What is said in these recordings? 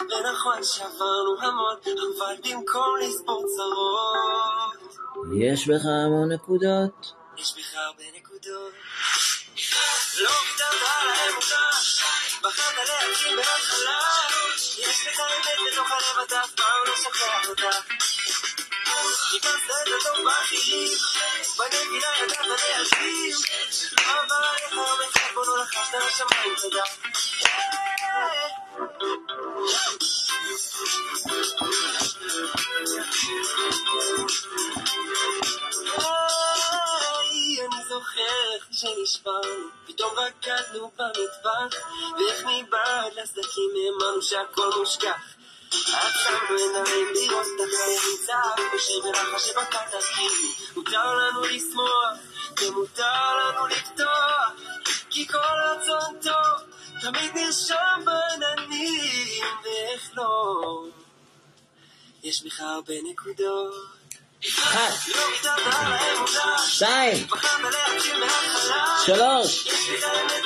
ונכון שברנו המון, אבל במקום לספור צרות, יש בך המון נקודות. יש בך הרבה נקודות. לא על האמונה, בחרת להתחיל מההתחלה, יש בך אמת בתוך הלב, אתה אף פעם לא שוכח אותה. ידעת להשיב, לא עבר עליך לא לחשת לשמיים תודה. שנשברנו, פתאום רקדנו במטבח, ואיך מבעד לסדקים האמנו שהכל מושכח. עצמנו עיניים לראות את החיים צעקנו שברחש שבקטקים, מותר לנו לשמוח, ומותר לנו לקטוע, כי כל רצון טוב תמיד נרשום בננים, ואיך לא? יש לך הרבה נקודות. שתיים, שלוש, לא.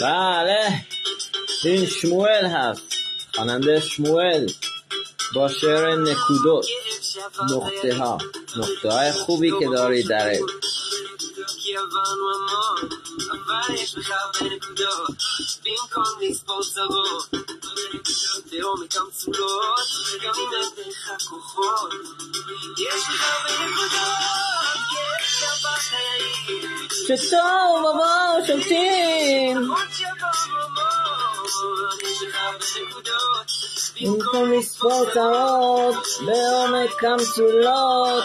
بله. این شموئل هست. خواننده شموئل. با شعر نکودوت نقطه ها نقطه های خوبی که داری در בנקודות כי עברנו המון, אבל יש לך בנקודות, במקום לספור צרות. תהום איתם צולות, גם אם אין לך כוחות, יש לך בנקודות, יש לך בחיים. שטוב, מבוא, שותים. במקום לספור צרות, בעומק המצולות.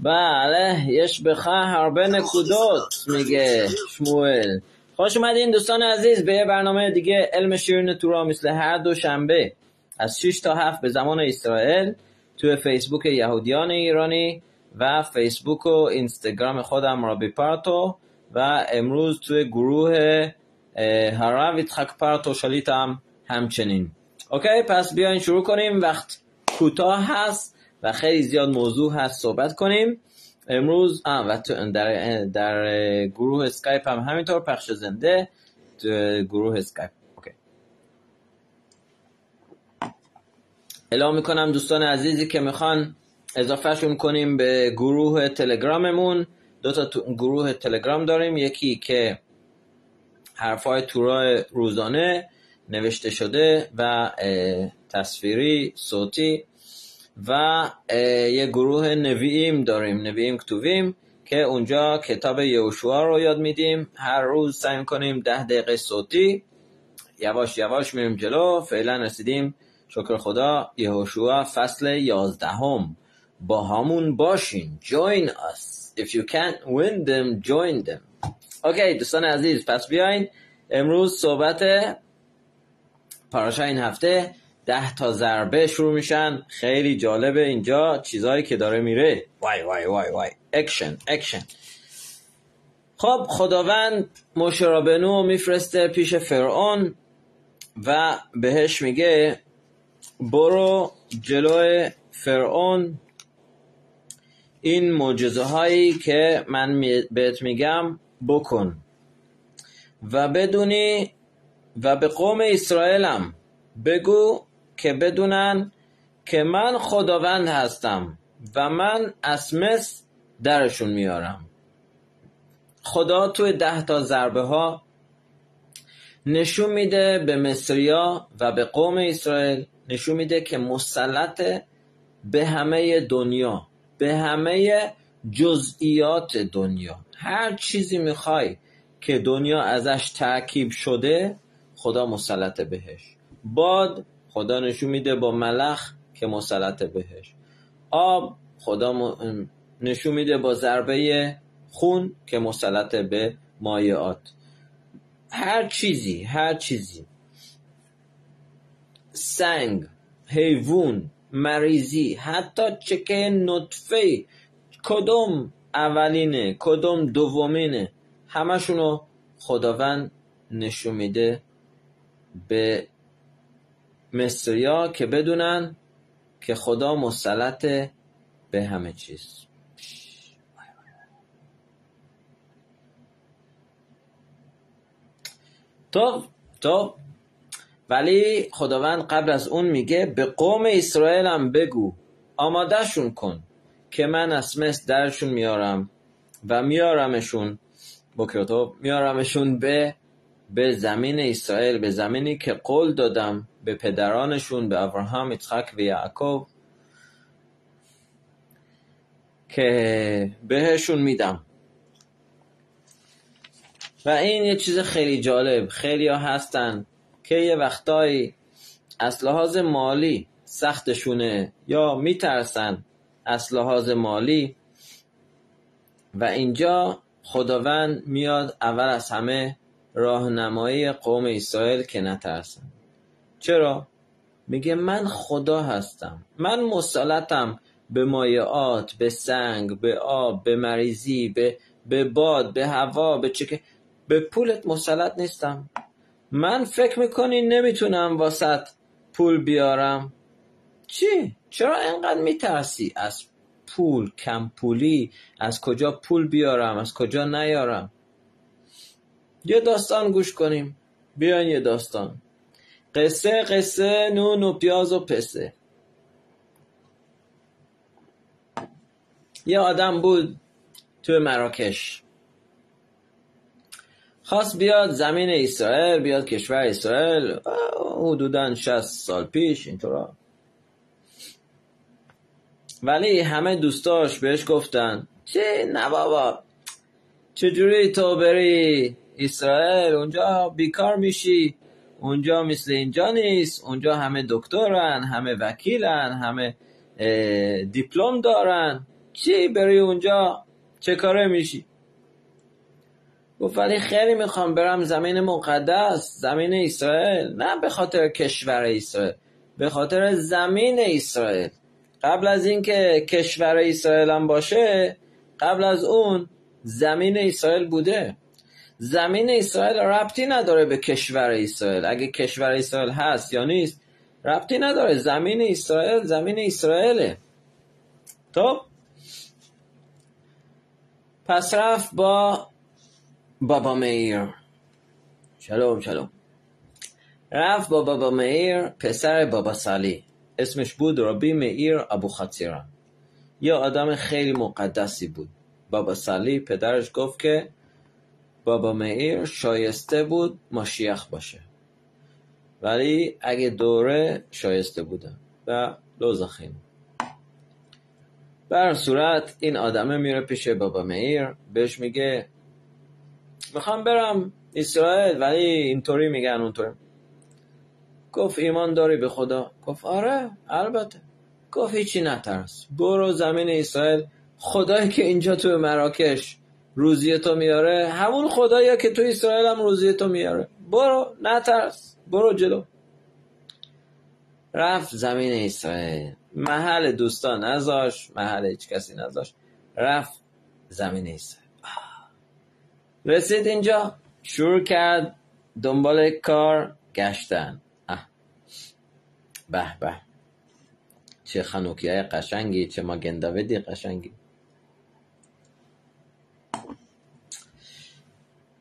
بله یش بخه هربه نکودات میگه شموئل. خوش اومدین دوستان عزیز به یه برنامه دیگه علم شیرین تورا مثل هر دو شنبه از 6 تا 7 به زمان اسرائیل توی فیسبوک یهودیان ایرانی و فیسبوک و اینستاگرام خودم رابی پارتو و امروز توی گروه هراویت خک پارتو شلیتم همچنین. اوکی پس بیاین شروع کنیم. وقت کوتاه هست و خیلی زیاد موضوع هست صحبت کنیم. امروز و در, در گروه اسکایپ هم همینطور پخش زنده گروه اسکایپ. اعلام می‌کنم دوستان عزیزی که می‌خوان اضافهشون کنیم به گروه تلگراممون. دو تا گروه تلگرام داریم. یکی که حرفای تورای روزانه نوشته شده و تصویری صوتی و یه گروه نوییم داریم نوییم کتوبیم که اونجا کتاب یهوشوا رو یاد میدیم. هر روز سعی کنیم ده دقیقه صوتی. یواش یواش میریم جلو. فعلا رسیدیم. شکر خدا یهوشوا فصل یازدهم. با همون باشین. Join us. If you can't win them join them. OK دوستان عزیز پس بیاین. امروز صحبت پاراشا این هفته ده تا ضربه شروع میشن. خیلی جالبه اینجا چیزهایی که داره میره. وای وای وای وای. action action خب خداوند موشه رابنو میفرسته پیش فرعون و بهش میگه برو جلوی فرعون. این معجزه هایی که من بهت میگم بکن و بدونی و به قوم اسرائیلم بگو که بدونن که من خداوند هستم و من اسمس درشون میارم. خدا توی ده تا ضربه ها نشون میده به مصریا و به قوم اسرائیل نشون میده که مسلط به همه دنیا به همه جزئیات دنیا. هر چیزی می‌خوای که دنیا ازش ترکیب شده خدا مسلط بهش. باد خدا نشون میده با ملخ که مسلط بهش. آب خدا نشون میده با ضربه خون که مسلط به مایعات هر چیزی هر چیزی. سنگ حیوان مریضی حتی چکه نطفه کدوم اولینه کدوم دومینه همشونو خداوند نشون میده به مصریا که بدونن که خدا مسلط به همه چیز. تو تو ولی خداوند قبل از اون میگه به قوم اسرائیل هم بگو. آمادهشون کن که من اسمس درشون میارم و میارمشون. بکرتو میارمشون به به زمین اسرائیل به زمینی که قول دادم به پدرانشون به ابراهام یسحق و یعقوب که بهشون میدم. و این یه چیز خیلی جالب. خیلی ها هستن که یه وقتایی از لحاظ مالی سختشونه یا میترسن از لحاظ مالی. و اینجا خداوند میاد اول از همه راهنمایی قوم اسرائیل که نترسن چرا؟ میگه من خدا هستم. من مسلطم به مایعات به سنگ به آب به مریضی به به باد به هوا به چه به پولت مسلط نیستم. من فکر می‌کنی نمی‌تونم واسط پول بیارم؟ چی؟ چرا انقدر میترسی؟ از پول کم پولی از کجا پول بیارم؟ از کجا نیارم؟ یه داستان گوش کنیم. بیاین یه داستان. قصه قصه نون و پیاز و پسه. یه آدم بود توی مراکش. خواست بیاد زمین اسرائیل بیاد کشور اسرائیل. حدودا 60 سال پیش اینطورا. ولی همه دوستاش بهش گفتن چه نه بابا چجوری تو بری؟ اسرائیل اونجا بیکار میشی. اونجا مثل اینجا نیست. اونجا همه دکترن همه وکیلن همه دیپلم دارن. چی بری اونجا؟ چه کاره میشی؟ گفت ولی خیلی می‌خوام برم زمین مقدس زمین اسرائیل. نه به خاطر کشور اسرائیل به خاطر زمین اسرائیل. قبل از اینکه کشور اسرائیل هم باشه قبل از اون زمین اسرائیل بوده. زمین اسرائیل ربطی نداره به کشور اسرائیل. اگه کشور اسرائیل هست یا نیست ربطی نداره. زمین اسرائیل زمین اسرائیله. تو پس رفت با بابا میر. شلوم شلوم. رفت با بابا میر پسر بابا سالی اسمش بود ربی میر ابو خطیران. یه آدم خیلی مقدسی بود. بابا سالی پدرش گفت که بابا میر شایسته بود ماشیخ باشه. ولی اگه دوره شایسته بودن و لوزخیم بر صورت این آدمه میره پیش بابا میر بهش میگه می‌خوام برم اسرائیل ولی اینطوری میگن اونطوری گفت ایمان داری به خدا؟ گفت آره البته. گفت هیچی نترس. برو زمین اسرائیل. خدایی که اینجا تو مراکش. روزی تو میاره. همون خدایی که تو اسرائیل هم روزی تو میاره. برو نترس برو جلو. رفت زمین اسرائیل. محل دوستان نذاش. محل هیچ کسی نذاش. رفت زمین اسرائیل. رسید اینجا. شروع کرد دنبال کار گشتن. به به. چه خنوکی قشنگی چه ما گنداودی قشنگی.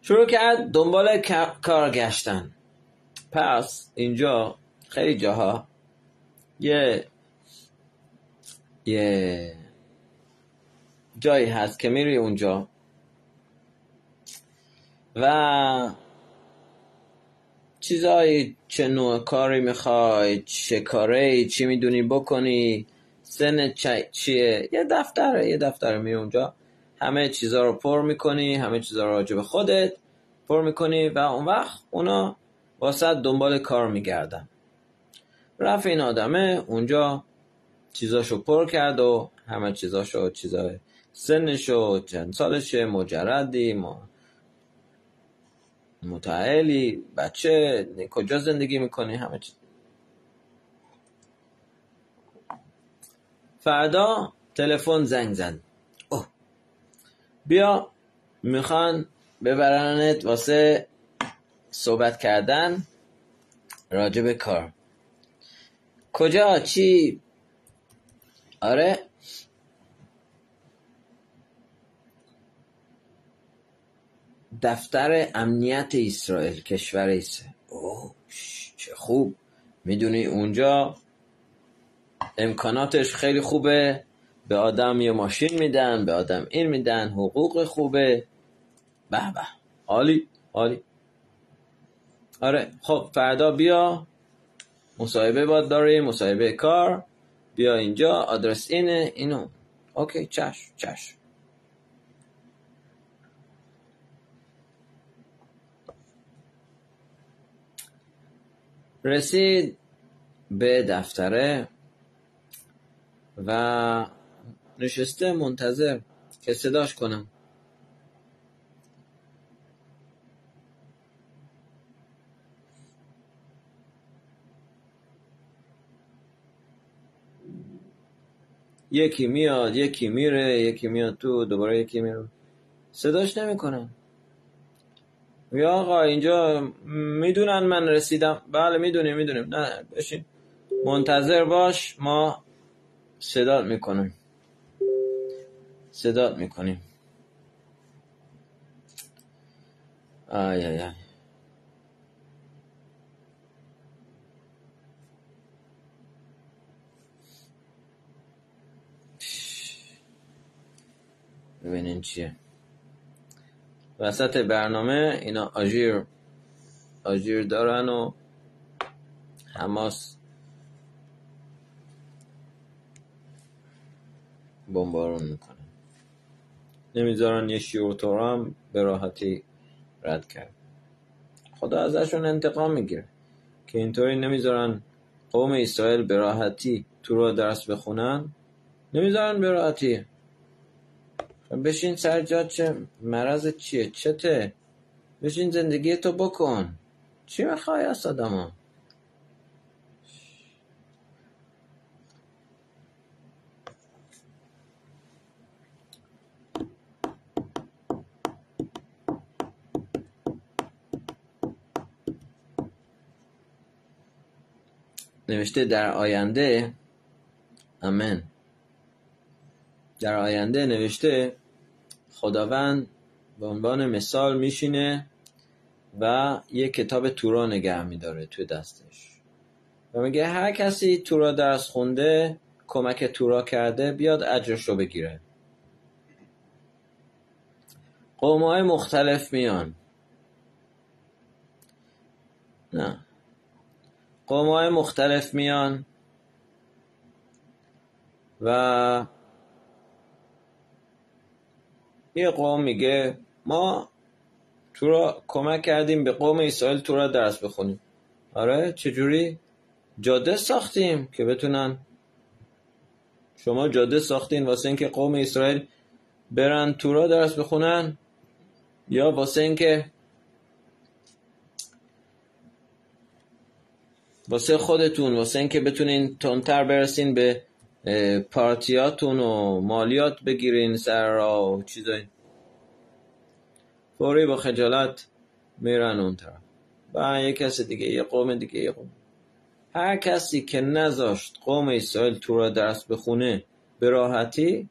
شروع کرد دنبال کار گشتن پس اینجا خیلی جاها یه یه جایی هست که میری اونجا. و چیزایی چه نوع کاری می‌خوای چه کاره چی می‌دونی بکنی سن چیه؟ یه دفتره یه دفتره می اونجا. همه چیزا رو پر می‌کنی همه چیزا رو راجع به خودت پر می‌کنی و اون وقت اونا واسه دنبال کار میگردن. رفت این آدمه اونجا چیزاشو پر کرد و همه چیزاشو چیزای سنشو چند سالشه مجردی ما متعلی بچه کجا زندگی می‌کنی همه چیز فردا تلفن زنگ زد بیا می‌خوان ببرنت واسه صحبت کردن راجب کار. کجا؟ چی؟ آره. دفتر امنیت اسرائیل کشور ایسه اوه چه خوب. می‌دونی اونجا امکاناتش خیلی خوبه. به آدم یه ماشین میدن به آدم این میدن حقوق خوبه. به به. عالی عالی. آره خب فردا بیا. مصاحبه باید داری مصاحبه کار. بیا اینجا آدرس اینه اینو. اوکی چشم چشم. رسید به دفتره و نشسته منتظر که صداش کنم. یکی میاد یکی میره یکی میاد تو دوباره یکی میره صداش نمی‌کنم یا آقا اینجا می‌دونن من رسیدم. بله می‌دونیم می‌دونیم. نه بشین. منتظر باش ما صدات می‌کنیم. صدات می‌کنیم. آی آی آی. ببینین چیه. وسط برنامه اینا آژیر آژیر دارن و حماس بمبارون می‌کنن نمی‌ذارن یه شیور هم به راحتی رد کرد. خدا ازشون انتقام می‌گیره که اینطوری نمی‌ذارن قوم اسرائیل به راحتی تو رو درس بخونن. نمی‌ذارن به راحتی. بشین سر جا چه مرض چیه؟ چته؟ بشین زندگی تو بکن. چی می‌خوای از نوشته در آینده امن در آینده نوشته خداوند به عنوان مثال میشینه و یه کتاب تورا نگه میداره توی دستش. و میگه هر کسی تورا درس خونده کمک تورا کرده بیاد اجرش رو بگیره. قوم های مختلف میان. نه. قوم های مختلف میان و یه قوم میگه ما تو را کمک کردیم به قوم اسرائیل تو را درس بخونیم. آره چجوری؟ جاده ساختیم که بتونن. شما جاده ساختین واسه اینکه قوم اسرائیل برن تو را درس بخونن یا واسه اینکه واسه خودتون واسه اینکه بتونین تونتر برسین به پارتیاتون و مالیات بگیرین سر و چیزایی فوری با خجالت میرن اون طرف. و یک کس دیگه یه قوم دیگه یه قوم. هر کسی که نذاشت قوم اسرائیل تو را درس بخونه به راحتی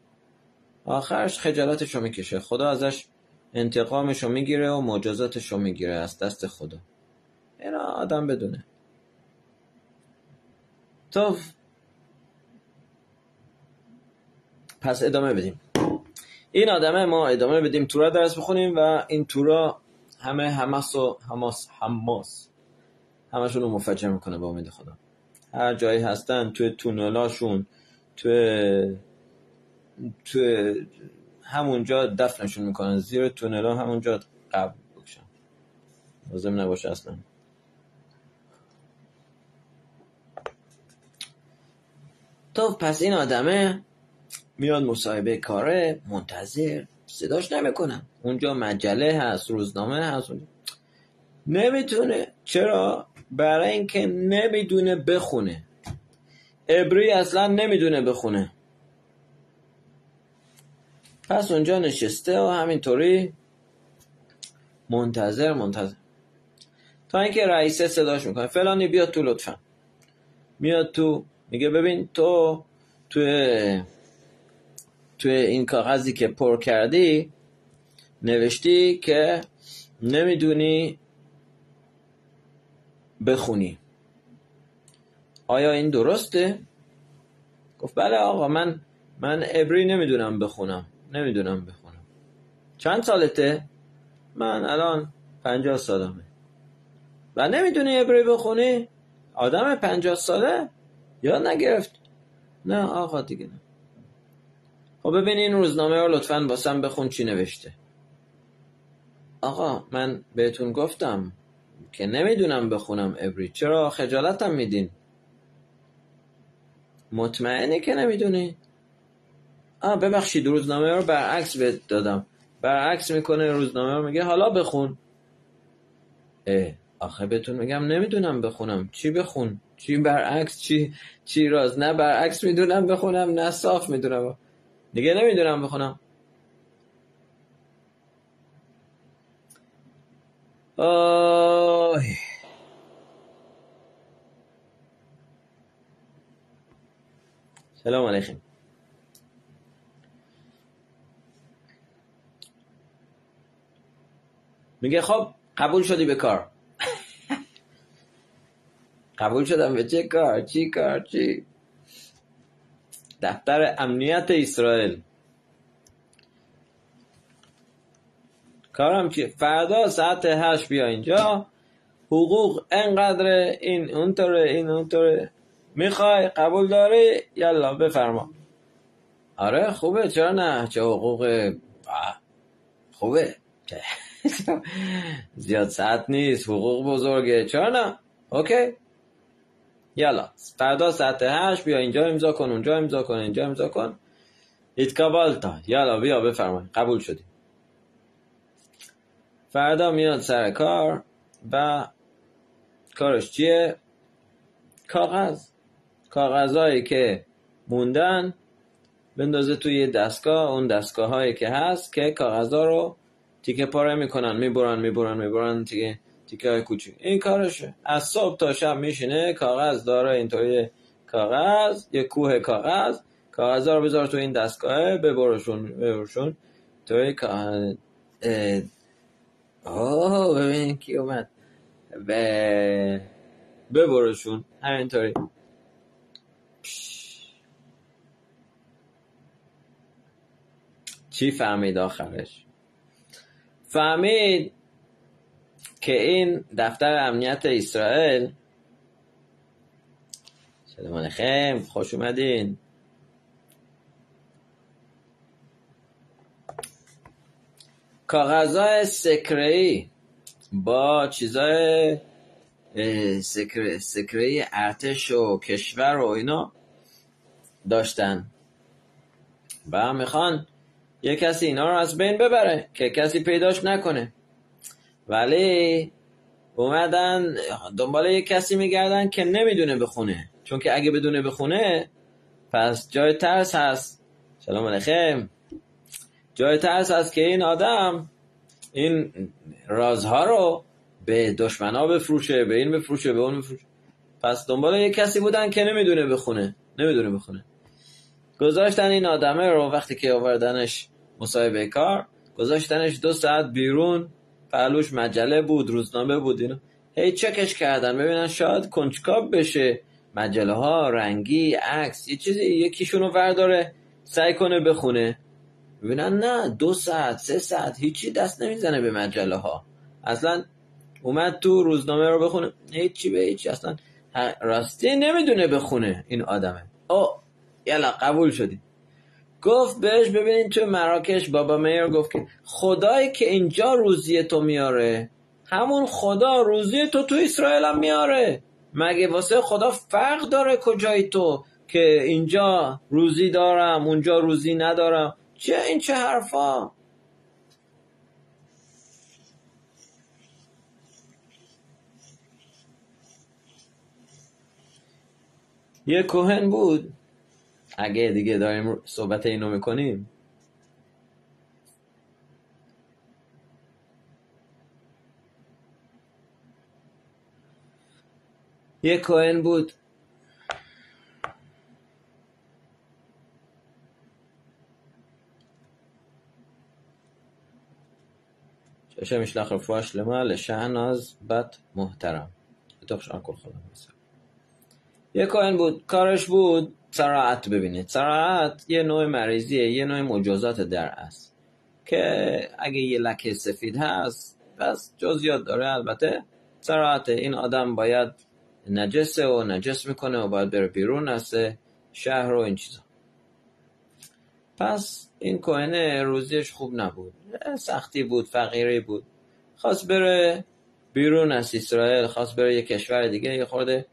آخرش خجالتش رو می‌کشه. خدا ازش انتقامشو می‌گیره و مجازاتشو می‌گیره از دست خدا. اینا آدم بدونه. تو پس ادامه بدیم. این آدمه ما ادامه بدیم تورا درس بخونیم و این تورا همه حماس و حماس حماس. همشون رو مفجر می‌کنه با امید خدا. هر جایی هستن توی تونلاشون توی توی همونجا دفنشون می‌کنن. زیر تونلا همونجا قبل بکشن. لازم نباشه اصلا. تو پس این آدمه میاد مصاحبه کاره منتظر صداش نمی‌کنم اونجا مجله هست روزنامه هست. اونجا. نمی‌تونه. چرا؟ برای اینکه نمی‌دونه بخونه. ابری اصلا نمی‌دونه بخونه. پس اونجا نشسته و همینطوری منتظر منتظر. تا اینکه رئیسه صداش می‌کنه. فلانی بیاد تو لطفا. میاد تو میگه ببین تو توی توی این کاغذی که پر کردی نوشتی که نمی‌دونی بخونی آیا این درسته؟ گفت بله آقا من من ابری نمی‌دونم بخونم نمی‌دونم بخونم چند سالته؟ من الان پنجاه سالمه و نمی‌دونی ابری بخونی؟ آدم پنجاه ساله؟ یاد نگرفت؟ نه آقا دیگه نه. خب ببین این روزنامه رو لطفا باسم بخون چی نوشته. آقا من بهتون گفتم که نمی‌دونم بخونم ابری. چرا خجالتم میدین؟ مطمئنی که نمی‌دونی؟ آه ببخشید روزنامه رو برعکس بهت دادم. برعکس می‌کنه روزنامه رو میگه حالا بخون. اه آخه بهتون میگم نمی‌دونم بخونم. چی بخون؟ چی برعکس چی چی راز؟ نه برعکس می‌دونم بخونم نه صاف می‌دونم. دیگه نمی‌دونم بخونم. آه. سلام علیکم. میگه خب قبول شدی به کار. قبول شدم به چه کار؟ چی کار؟ چی؟ دفتر امنیت اسرائیل. کارم چیه؟ فردا ساعت هشت بیا اینجا. حقوق انقدر این اونطوره این اونطوره می‌خوای؟ قبول داری؟ یلا بفرما. آره خوبه. چرا نه؟ چه حقوق؟ خوبه. زیاد ساعت نیست. حقوق بزرگه. چرا نه؟ اوکی. یلا فردا ساعت هشت بیا اینجا امضا کن اونجا امضا کن اینجا امضا کن. ایتکابالتا یلا بیا بفرمای قبول شدی فردا میاد سر کار و کارش چیه؟ کاغذ. کاغذهایی که موندن بندازه توی دستگاه اون دستگاه هایی که هست که کاغذها رو تیکه پاره می‌کنن می‌برن می‌برن می‌برن تیکه تیکه کوچیک این کارشه. از صبح تا شب میشینه کاغذ داره اینطوری کاغذ یه کوه کاغذ. کاغذ رو بذار تو این دستگاه ببرشون ببرشون. توی کاغذ. آه ببین کی اومد. ب... ببرشون. همینطوری. چی فهمید آخرش؟ فهمید که این دفتر امنیت اسرائیل سلام علیکم خوش اومدین. کاغذهای سکری با چیزای سکره سکره ارتش و کشور و اینا داشتن. و می‌خوان یه کسی اینا رو از بین ببره که کسی پیداش نکنه. ولی اومدن دنبال یه کسی میگردن که نمی‌دونه بخونه. چون که اگه بدونه بخونه پس جای ترس هست. سلام علیکم. جای ترس هست که این آدم این رازها رو به دشمنا بفروشه به این بفروشه به اون بفروشه. پس دنبال یه کسی بودن که نمی‌دونه بخونه. نمی‌دونه بخونه. گذاشتن این آدمه رو وقتی که آوردنش مصاحبه کار گذاشتنش دو ساعت بیرون پهلوش مجله بود روزنامه بود اینو هی چکش کردن. ببینن شاید کنجکاب بشه. مجله ها رنگی عکس یه چیزی یکیشونو ورداره سعی کنه بخونه. ببینن نه دو ساعت سه ساعت هیچی دست نمی‌زنه به مجله ها اصلا اومد تو روزنامه رو بخونه. هیچی به هیچی. اصلا راستی نمی‌دونه بخونه این آدمه. او یلا قبول شدی. گفت بهش ببینید تو مراکش بابا میر گفت که خدایی که اینجا روزی تو میاره. همون خدا روزی تو تو اسرائیل هم میاره. مگه واسه خدا فرق داره کجای تو که اینجا روزی دارم اونجا روزی ندارم؟ چه این چه حرفا؟ یه کوهن بود. اگه دیگه داریم صحبت اینو میکنیم یه کوهن بود השם ישלח רפואה שלמה לשהנז בת محترم בתוך שאר כל חולה یه کاهن بود کارش بود سراعت ببینه سراعت یه نوع مریضیه یه نوع مجازات در است که اگه یه لکه سفید هست پس جزیات داره. البته سراعت این آدم باید نجسه و نجس می‌کنه و باید بره بیرون از شهر و این چیزا. پس این کوهنه روزیش خوب نبود. سختی بود فقیری بود. خواست بره بیرون از اسرائیل خواست بره یه کشور دیگه یه خورده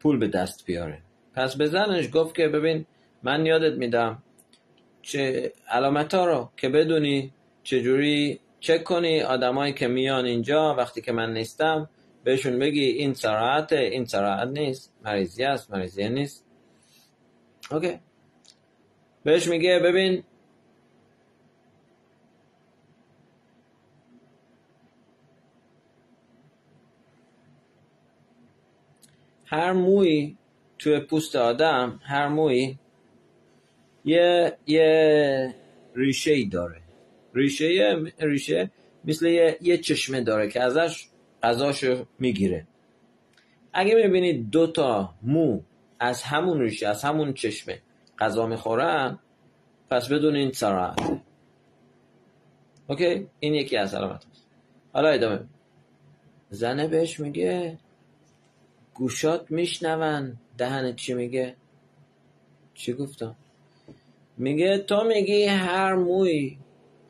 پول به دست بیاره. پس به زنش گفت که ببین من یادت میدم چه علامت ها رو که بدونی چجوری چک کنی آدمایی که میان اینجا وقتی که من نیستم بهشون بگی این سراعته این سراعت نیست مریضی است مریضی نیست. اوکی. بهش میگه ببین هر موی توی پوست آدم هر موی یه یه ریشه ای داره. ریشه ریشه مثل یه, یه چشمه داره که ازش غذاشو می‌گیره. اگه می‌بینید دو تا مو از همون ریشه از همون چشمه غذا می‌خورن پس بدونین سراعته اوکی؟ این یکی از علامت هست حالا ادامه زنه بهش میگه گوشات میشنون. دهنت چی میگه؟ چی گفتم میگه تو میگی هر موی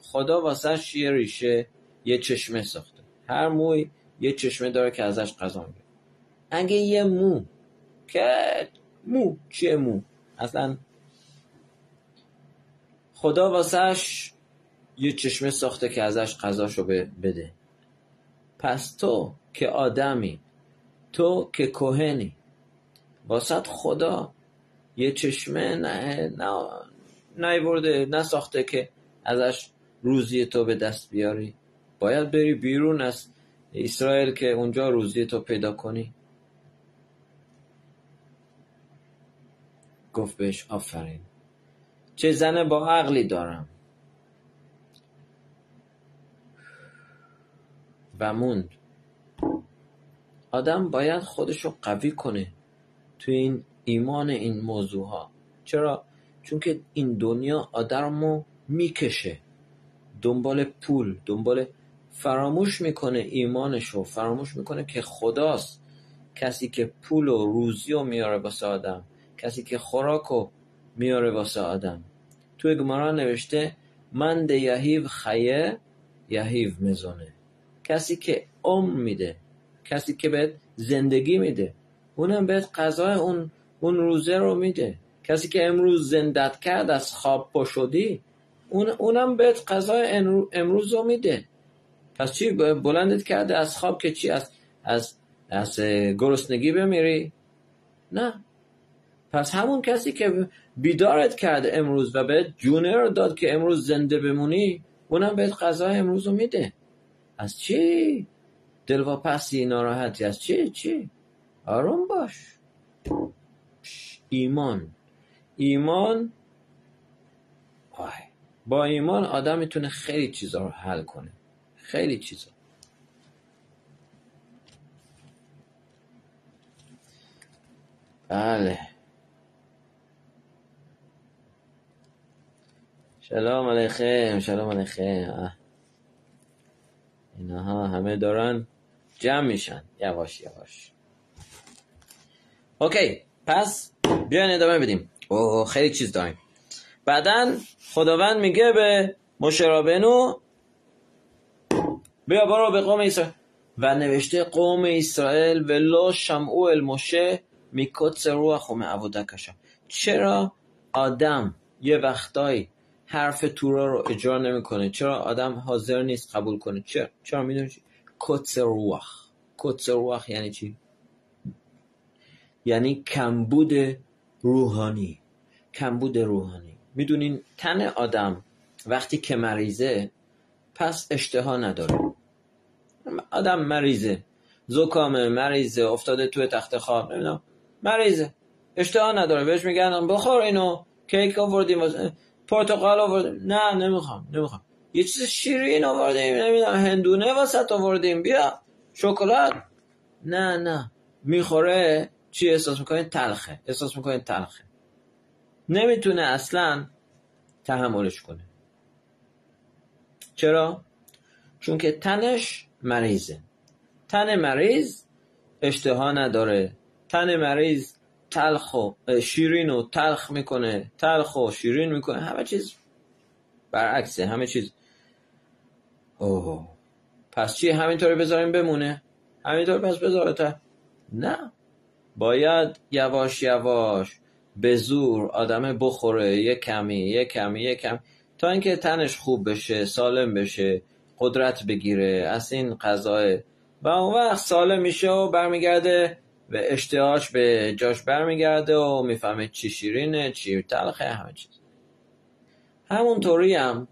خدا واسه یه ریشه یه چشمه ساخته. هر موی یه چشمه داره که ازش غذا میگه اگه یه مو که مو چیه مو؟ اصلا خدا واسهش یه چشمه ساخته که ازش غذاشو بده. پس تو که آدمی تو که کوهنی واسط خدا. یه چشمه نه نه برده نساخته که ازش روزی تو به دست بیاری. باید بری بیرون از اسرائیل که اونجا روزی تو پیدا کنی. گفت بهش آفرین. چه زن با عقلی دارم. و موند. آدم باید خودشو قوی کنه. تو این ایمان این موضوع ها چرا؟ چون که این دنیا آدمو می‌کشه. دنبال پول دنبال فراموش می‌کنه ایمانشو فراموش می‌کنه که خداست. کسی که پول و روزی رو میاره واسه آدم کسی که خوراک رو میاره واسه آدم. تو گمارا نوشته من ده یهیو خیه یهیو مزونه کسی که عمر میده کسی که بهت زندگی میده. اونم بهت غذای اون اون روزه رو میده. کسی که امروز زندت کرد از خواب پا اون اونم بهت غذای امروز رو میده. پس چی بلندت کرده از خواب که چی از از از گرسنگی بمیری؟ نه. پس همون کسی که بیدارت کرده امروز و بهت جونه رو داد که امروز زنده بمونی اونم بهت غذای امروز رو میده. از چی؟ دلواپسی ناراحتی از چی؟ چی؟ آروم باش. ایمان. ایمان؟ آی. با ایمان آدم می‌تونه خیلی چیزا رو حل کنه. خیلی چیزا. بله. سلام علیکم سلام علیکم. اینها همه دارن جمع میشن. یواش یواش. اوکی پس بیاین ادامه بدیم. اوه خیلی چیز داریم. بعدا خداوند میگه به مشرابنو بیا برو به قوم اسرائیل و نوشته قوم اسرائیل ولو شمعو المشه میکت روح و معبودکشم چرا آدم یه وقتایی حرف تورا رو اجرا نمی‌کنه؟ چرا آدم حاضر نیست قبول کنه؟ چرا چرا می‌دونی کتس روح. کتس روح یعنی چی؟ یعنی کمبود روحانی. کمبود روحانی. می‌دونین تن آدم وقتی که مریضه پس اشتها نداره. آدم مریضه. زکامه مریضه افتاده توی تخت خواب نمی‌دونم مریضه. اشتها نداره. بهش میگن بخور اینو. کیک آوردیم. پرتقال آوردیم. نه نمی‌خوام نمی‌خوام. یه چیز شیرین آوردیم. نمی‌دونم هندونه واسط آوردیم. بیا. شکلات. نه نه. می‌خوره. چی احساس می‌کنه تلخه. احساس می‌کنه تلخه. نمی‌تونه اصلا تحملش کنه. چرا؟ چون که تنش مریضه. تن مریض اشتها نداره. تن مریض تلخ و شیرین و تلخ می‌کنه. تلخ و شیرین می‌کنه. همه چیز برعکسه. همه چیز. اوه. پس چی؟ همینطوری بذاریم بمونه. همینطور پس بذاره نه. باید یواش یواش به زور آدم بخوره یه کمی یه کمی یه کمی. تا اینکه تنش خوب بشه سالم بشه قدرت بگیره از این غذا و اون وقت سالم میشه و برمیگرده و اشتهاش به جاش برمیگرده و می‌فهمه چی شیرینه چی تلخه همه چیز. همونطوری هم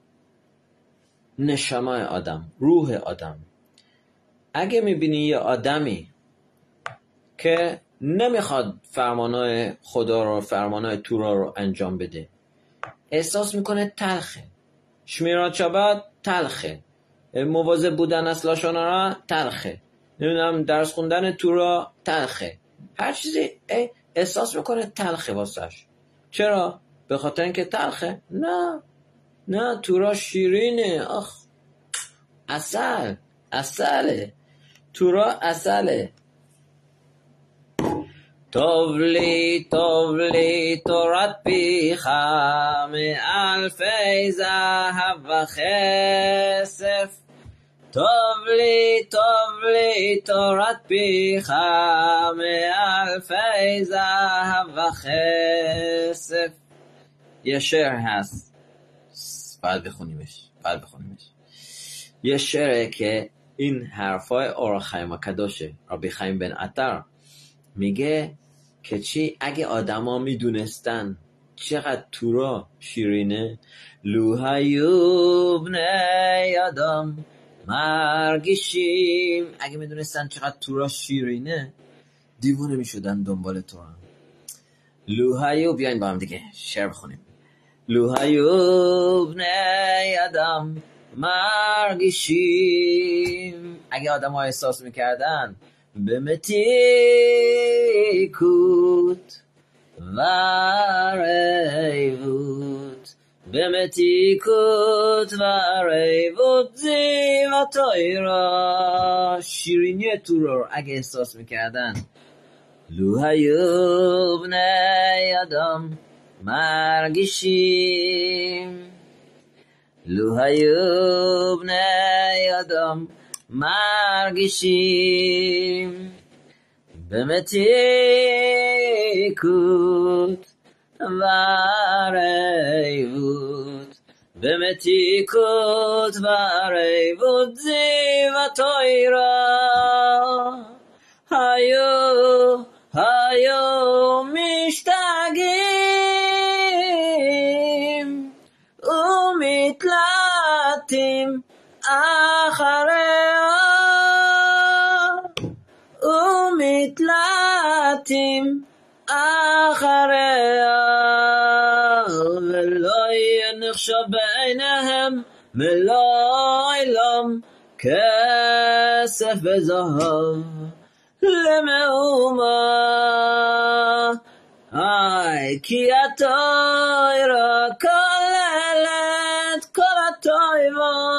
نشمای آدم روح آدم. اگه می‌بینی یه آدمی که نمی‌خواد فرمانای خدا رو فرمانای تورا رو انجام بده. احساس می‌کنه تلخه. شمیرات شبت تلخه. مواظب بودن از لاشانارا تلخه. نمی‌دونم درس خوندن تورا تلخه. هر چیزی احساس می‌کنه تلخه واسش. چرا؟ به خاطر اینکه تلخه؟ نه نه تورا شیرینه. آخ. اصل اصله. تورا اصله. טוב לי, טוב לי תורת פיך מאלפי זהב וכסף. טוב לי, טוב לי תורת פיך מאלפי זהב וכסף. ישר هست بعد بخونیمش بعد بخونیمش یه شعره که این حرفای اورخایم کدوشه ربی خیم بن عطر میگه که چی؟ اگه آدما می‌دونستن چقدر تورا شیرینه. لوهایوب نه یادم مرگشیم. اگه می‌دونستن چقدر تورا شیرینه دیوونه می‌شدن دنبال تو هم. لوهایوب بیاین با هم دیگه شعر بخونیم. لوهایوب نه یادم مرگشیم. اگه آدم ها احساس می‌کردن במתיקות וערבות, במתיקות וערבות زیب و تایرا شیرینی تورا اگه احساس می‌کردن. لوهیوب نه آدم مرگشیم. لوهیوب نه آدم מרגישים במתיקות וערבות, במתיקות וערבות זיו התוירה. היו, היו משתגעים ומתלהטים אחריה ומתלהטים אחריה. ולא יהיה נחשב בעיניה מלוילום כסף וזהב למהומה היי כי התוירה כוללת כל הטויבות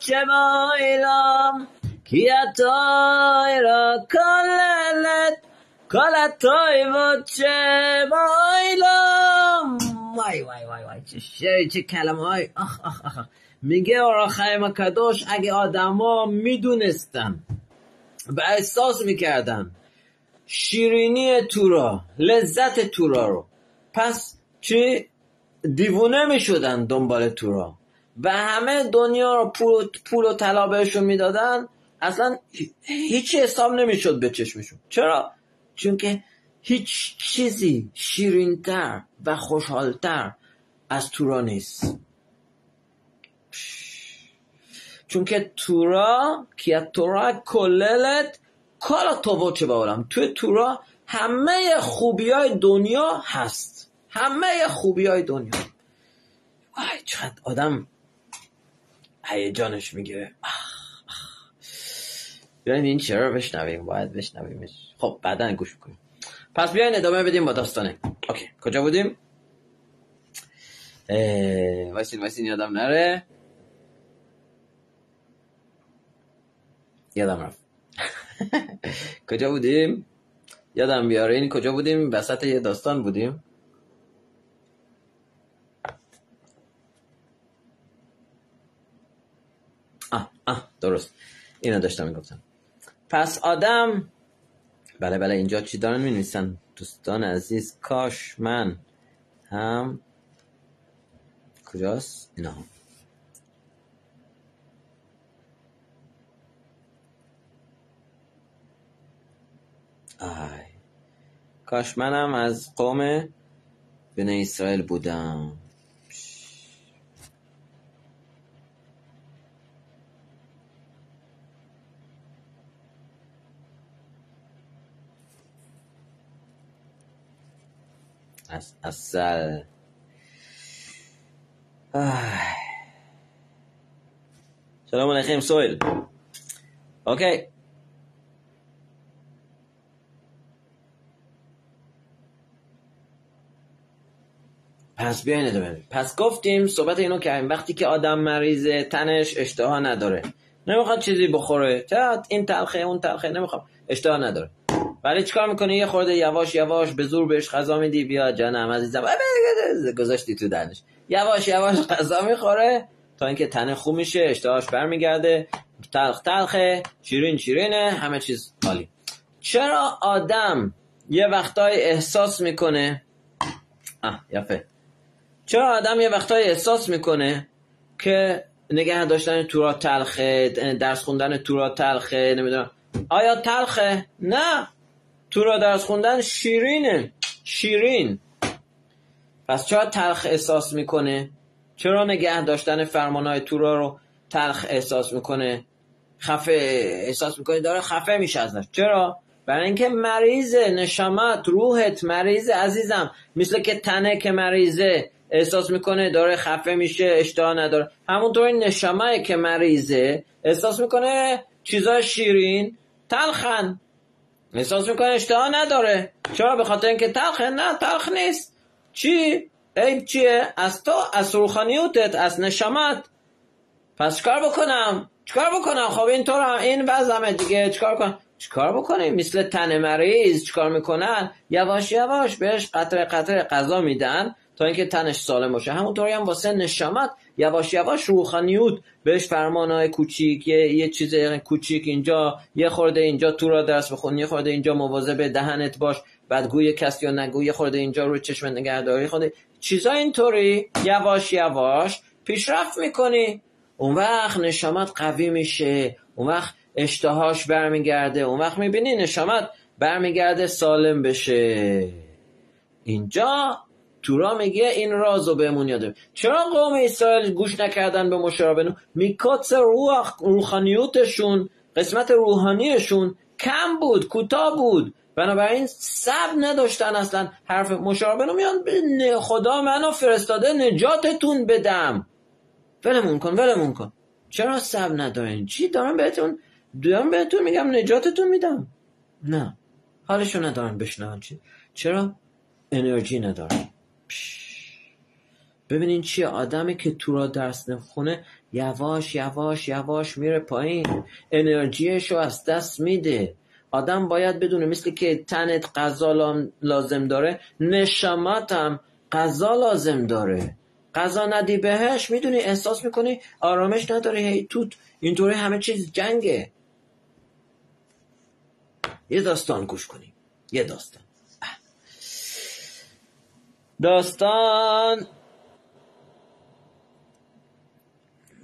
جمائلهم كي الطائر كللت كل الطيب جمائلهم وای وای وای وای چه شعری چه کلمه های آخ آخ آخ. میگه آراخیم کدوش اگه آدما می‌دونستن به احساس می‌کردن شیرینی تورا لذت تورا رو پس چی؟ دیوونه می‌شدن دنبال تورا و همه دنیا رو پول, پول و طلا بهشون می‌دادن اصلا هیچی حساب نمی‌شد به چشمشون. چرا؟ چون که هیچ چیزی شیرینتر و خوشحالتر از تورا نیست. چون که تورا که تورا کللت کالا تو چه باورم. توی تورا همه خوبی های دنیا هست. همه خوبی های دنیا. وای چقدر آدم هیجانش می‌گیره بیاین این چرا بشنویم؟ باید بشنویمش. خب بعدا گوش کنیم پس بیاین ادامه بدیم با داستانه. OK کجا بودیم؟ وایسین وایسین یادم نره. یادم رفت. کجا بودیم؟ یادم بیاره این کجا بودیم؟ وسط یه داستان بودیم آه آه درست. اینو داشتم می‌گفتم. پس آدم بله بله اینجا چی دارن می نویسن دوستان عزیز کاش من هم کجاست؟ اینا هم. آی کاش منم از قوم بنی اسرائیل بودم. از اصل سلام علیکم سویل. اوکی. پس بیاین ادامه پس گفتیم صحبت اینو که وقتی که آدم مریضه تنش اشتها نداره. نمی‌خواد چیزی بخوره. تا این تلخه اون تلخه. نمی‌خواد اشتها نداره. ولی چیکار می‌کنی؟ یه خورده یواش یواش به زور بهش غذا میدی بیا جانم عزیزم. گذاشتی تو دنش یواش یواش غذا می‌خوره تا اینکه تنه خوب میشه اشتهاش برمیگرده. تلخ تلخه شیرین شیرینه همه چیز حالی چرا آدم یه وقتای احساس می‌کنه؟ آه یفه چرا آدم یه وقتای احساس می‌کنه که نگه داشتن تورا تلخه درس خوندن تورا تلخه نمی‌دونم. آیا تلخه؟ نه. تورا درس خوندن شیرینه. شیرین. پس چرا تلخ احساس می‌کنه؟ چرا نگه داشتن فرمانهای تورا رو تلخ احساس می‌کنه؟ خفه احساس می‌کنه داره خفه میشه ازش. چرا؟ برای اینکه مریضه نشامت روحت مریضه عزیزم. مثل که تنه که مریضه احساس می‌کنه داره خفه میشه اشتها نداره. همونطور نشامه که مریضه احساس می‌کنه چیزای شیرین. تلخن. احساس می‌کنه اشتها نداره. چرا؟ به خاطر اینکه تلخه نه تلخ نیست. چی؟ عیب چیه؟ از تو از روحانیوتت از نشامت. پس چکار بکنم؟ چکار بکنم؟ خب اینطور هم این وضعمه دیگه. چکار کنم؟ چیکار بکنیم؟ مثل تن مریض چیکار می‌کنن؟ یواش یواش بهش قطره قطره غذا میدن. تا اینکه تنش سالم باشه. همونطوری هم واسه نشامت یواش یواش روحانیوت بهش فرمانهای کوچیک یه, یه چیز کوچیک اینجا یه خورده اینجا تو را درس بخون یه خورده اینجا مواظب دهنت باش. بعد گوی کسی یا نگو یه خورده اینجا روی چشم نگهداری خورده چیزا اینطوری. یواش یواش پیشرفت می‌کنی. اون وقت نشامت قوی میشه. اون وقت اشتهاش برمیگرده. اون وقت می‌بینی نشامت برمیگرده سالم بشه. اینجا تورا میگه این رازو بهمون یاده. چرا قوم اسرائیل گوش نکردن به مشابه میکات روح روحانیوتشون قسمت روحانیشون کم بود کوتاه بود. بنابراین سب نداشتن اصلا. حرف مشابه میان خدا منو فرستاده نجاتتون بدم. ولمون کن ولمون کن. چرا سب ندارین؟ چی؟ دارم بهتون دارم بهتون میگم نجاتتون میدم. نه. حالشو ندارم بشنون. چی؟ چرا؟ انرژی ندارم. ببینین چیه آدمی که تو را درس نخونه یواش یواش یواش میره پایین. انرژیشو از دست میده. آدم باید بدونه مثل که تنت غذا لازم داره نشامت هم غذا لازم داره. غذا ندی بهش می‌دونی احساس می‌کنی آرامش نداره. هی توت اینطوری همه چیز جنگه. یه داستان گوش کنیم. یه داستان. داستان.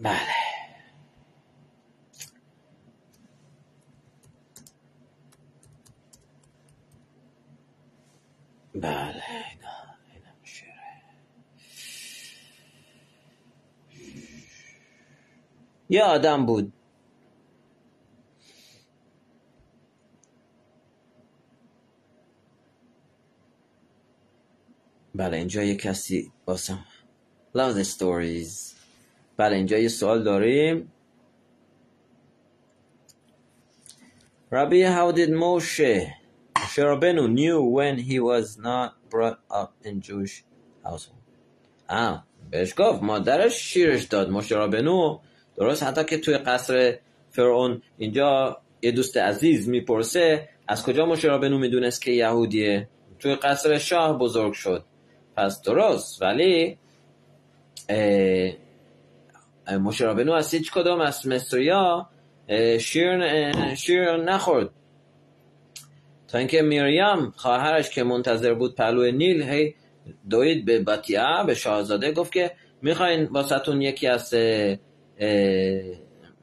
بله. بله. یه آدم بود. بله اینجا یه کسی باسم. Love the stories. بله اینجا یه سوال داریم. Rabbi, how did Moshe, Moshe Rabbeinu knew when he was not brought up in Jewish household? آه بهش گفت مادرش شیرش داد مشه رابنو درست حتی که توی قصر فرعون اینجا یه دوست عزیز می‌پرسه از کجا مشه رابنو می‌دونست که یهودیه؟ توی قصر شاه بزرگ شد. پس درست ولی مشرابنو از هیچ کدام از مصریا شیر, شیر نخورد تا اینکه میریم خواهرش که منتظر بود پلو نیل هی دوید به باتیا به شاهزاده گفت که می‌خواین واسهتون یکی از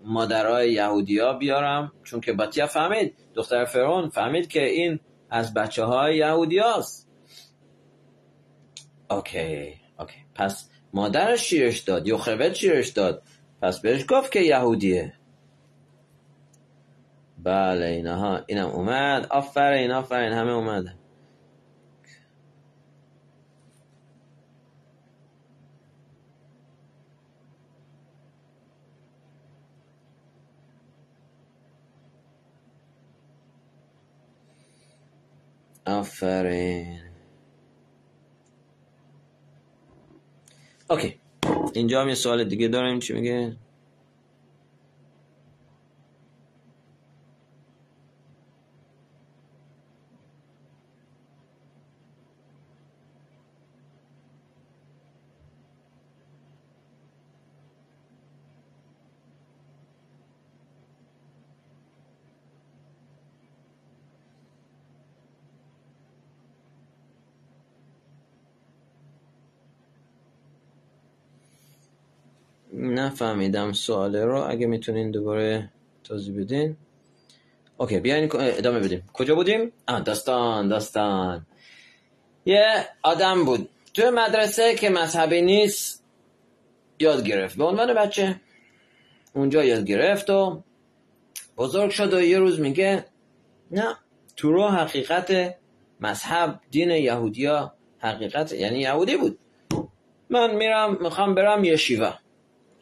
مادرای یهودیا بیارم چون که باتیا فهمید دختر فرعون فهمید که این از بچه های یهودی هست. اوکی اوکی. پس مادرش شیرش داد؟ یوخبت شیرش داد؟ پس بهش گفت که یهودیه. بله اینها اینم اومد. آفرین آفرین همه اومد آفرین. اوکی. اینجا هم یه سوال دیگه داریم چی میگه؟ نفهمیدم سواله رو. اگه می‌تونین دوباره توضیح بدین. اوکی بیاین ادامه بدیم. کجا بودیم؟ آه داستان داستان. یه آدم بود توی مدرسه که مذهبی نیست یاد گرفت. به عنوان بچه اونجا یاد گرفت و بزرگ شد و یه روز میگه نه تو رو حقیقت مذهب دین یهودیا حقیقت یعنی یهودی بود. من میرم می‌خوام برم یه شیوه.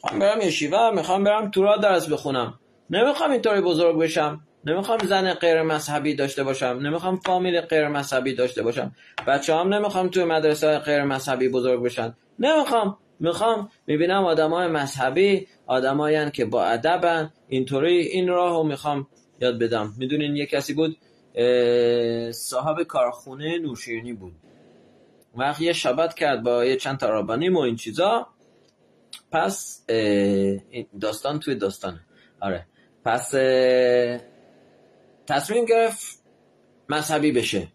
می‌خوام برم یشیوه می‌خوام برم تورا درس بخونم. نمی‌خوام اینطوری بزرگ بشم. نمی‌خوام زن غیر مذهبی داشته باشم. نمی‌خوام فامیل غیر مذهبی داشته باشم. بچه هم نمی‌خوام توی مدرسه غیر مذهبی بزرگ بشن. نمی‌خوام. می‌خوام می‌بینم آدم های مذهبی آدمایی که با ادبن اینطوری این راهو می‌خوام یاد بدم. می‌دونین یه کسی بود صاحب کارخونه نوشیرنی بود. وقت یه شبت کرد با یه چند تا و این چیزا. پس داستان توی داستان آره. پس تصمیم گرفت مذهبی بشه.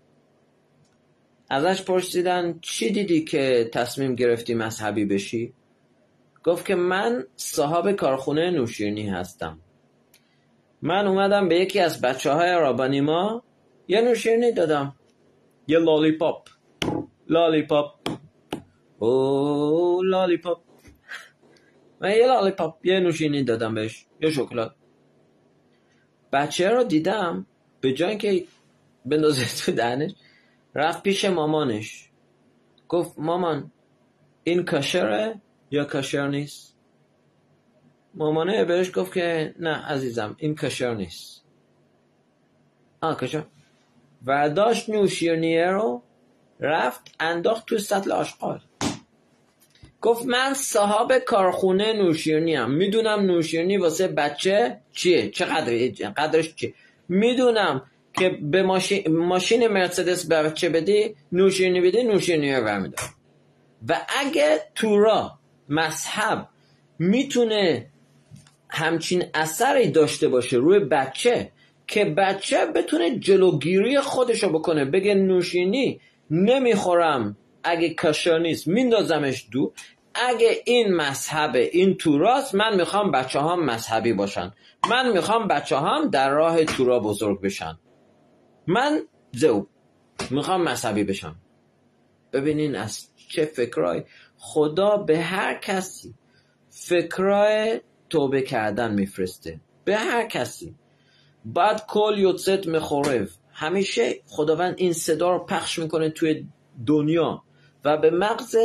ازش پرسیدن چی دیدی که تصمیم گرفتی مذهبی بشی؟ گفت که من صاحب کارخونه نوشیرنی هستم. من اومدم به یکی از بچه های رابانیما یه نوشیرنی دادم. یه لالی پاپ لالی پاپ او لالی پاپ من یه لالی پاپ یه نوشینی دادم بهش یه شکلات. بچه رو دیدم به جای که بندازه تو دهنش رفت پیش مامانش. گفت مامان این کشره یا کشر نیست؟ مامانه بهش گفت که نه عزیزم این کشر نیست. آه کشر ورداشت نوشیرنیه رو رفت انداخت تو سطل آشقال گفت من صاحب کارخونه نوشیرنی هم می‌دونم نوشیرنی واسه بچه چیه؟ چقدر؟ قدرش چیه؟ می‌دونم که به ماشین, ماشین مرسدس بچه بدی نوشیرنی بدی نوشیرنی رو برمیدار. و اگه تورا مذهب می‌تونه همچین اثری داشته باشه روی بچه که بچه بتونه جلوگیری خودشو بکنه بگه نوشینی نمی‌خورم اگه کشر نیست میندازمش دو. اگه این مذهب این توراست من می‌خوام بچه هم مذهبی باشن. من می‌خوام بچه هم در راه تورا بزرگ بشن. من زو می‌خوام مذهبی بشم. ببینین از چه فکرهای خدا به هر کسی فکرهای توبه کردن میفرسته. به هر کسی. بعد کل یوتست مخورف همیشه خداوند این صدا رو پخش می‌کنه توی دنیا و به مغز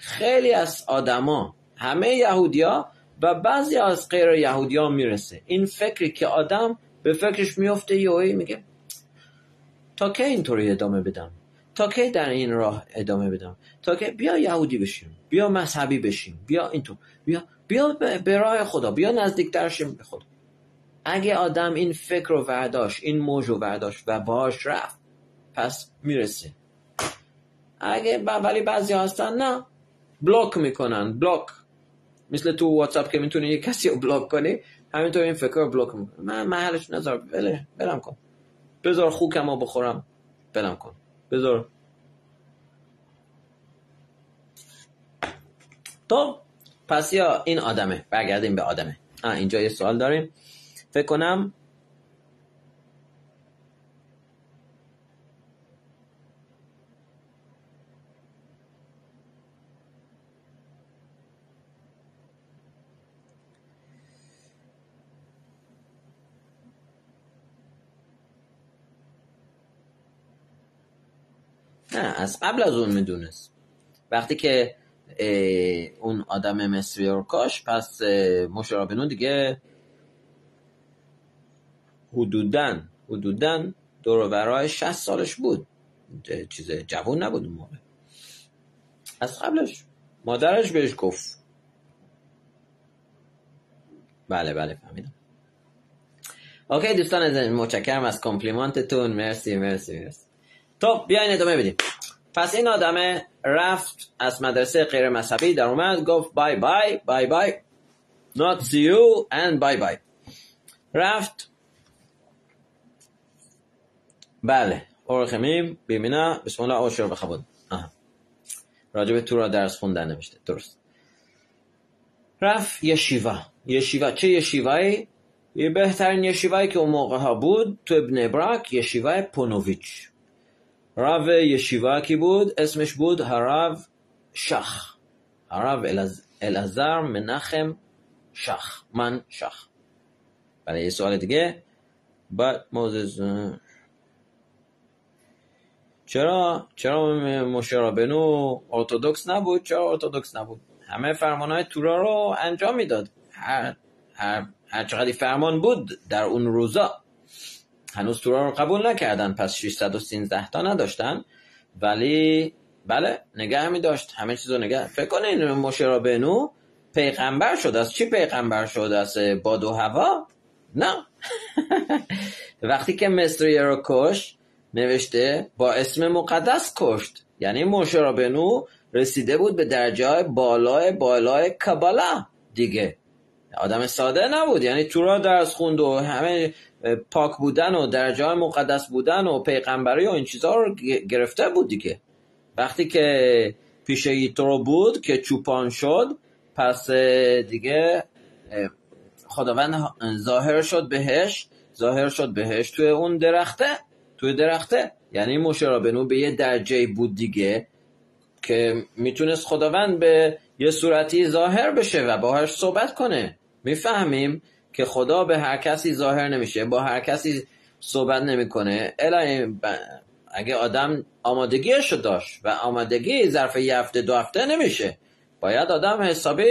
خیلی از آدما همه یهودیا و بعضی از غیر یهودیا می‌رسه. این فکری که آدم به فکرش میفته یهویی میگه تا کی اینطوری ادامه بدم؟ تا کی در این راه ادامه بدم؟ تا که بیا یهودی بشیم بیا مذهبی بشیم بیا اینطور بیا بیا به راه خدا بیا نزدیک شیم به خدا. اگه آدم این فکر رو ورداشت این موج رو ورداشت و باش رفت پس می‌رسه. اگه ولی بعضی هستن نه. block می‌کنن block. مثل تو واتساپ که می‌تونی یه کسی رو block کنی همینطور این فکر block می‌کنه من محلش نذار بله برم کن. بذار خوکم رو بخورم برم کن. بذار. تو پس یا این آدمه برگردیم به آدمه. اینجا یه سوال داریم. فکر کنم نه از قبل از اون می‌دونست. وقتی که اون آدم مصری رو کاش پس مشرابنون دیگه حدودن حدودن دور برای 60 سالش بود. چیز جوان نبود اون موقع. از قبلش مادرش بهش گفت. بله بله فهمیدم. اوکی دوستان از متشکرم از کمپلیمانتتون مرسی مرسی مرسی. تو بیاین ادامه بدیم. پس این آدمه رفت از مدرسه غیر مذهبی در اومد گفت بای بای بای بای. Not see you and بای بای رفت. بله. اورخمیم بیمینا بسم الله آشر بخبود راجب تو را درس خوندن نمیشته درست. رفت یشیوا یشیوا چه یشیوایی یه بهترین یشیوایی که اون موقع ها بود تو ابن براک یشیوای پونوویچ. راو یشیوا کی بود اسمش بود هراو شخ هراو الازار منخم شخ من شخ برای یه سوال دیگه بعد موزز چرا چرا مشرابنو ارتودکس نبود چرا ارتودکس نبود همه فرمان های تورا رو انجام می‌داد هر هر هر چقدر فرمان بود در اون روزا هنوز تورا رو قبول نکردن. پس 613 تا نداشتن. ولی بله نگه می داشت. همه چیز رو نگه فکر کنین مشرابنو پیغمبر شد از چی پیغمبر شد از باد و هوا؟ نه. وقتی که مصری رو کش نوشته با اسم مقدس کشت. یعنی مشرابنو رسیده بود به درجه بالای بالای کبالا دیگه. آدم ساده نبود. یعنی تورا درس خوند و همه پاک بودن و درجه های مقدس بودن و پیغمبری و این چیزها رو گرفته بود دیگه. وقتی که پیش ایترو بود که چوپان شد پس دیگه خداوند ظاهر شد بهش ظاهر شد بهش توی اون درخته توی درخته. یعنی مشرابنو به یه درجه بود دیگه که می‌تونست خداوند به یه صورتی ظاهر بشه و باهاش صحبت کنه. می‌فهمیم؟ که خدا به هر کسی ظاهر نمیشه با هر کسی صحبت نمی‌کنه. الا اگه آدم آمادگیشو داشت و آمادگی ظرف یه هفته دو هفته نمیشه باید آدم حسابی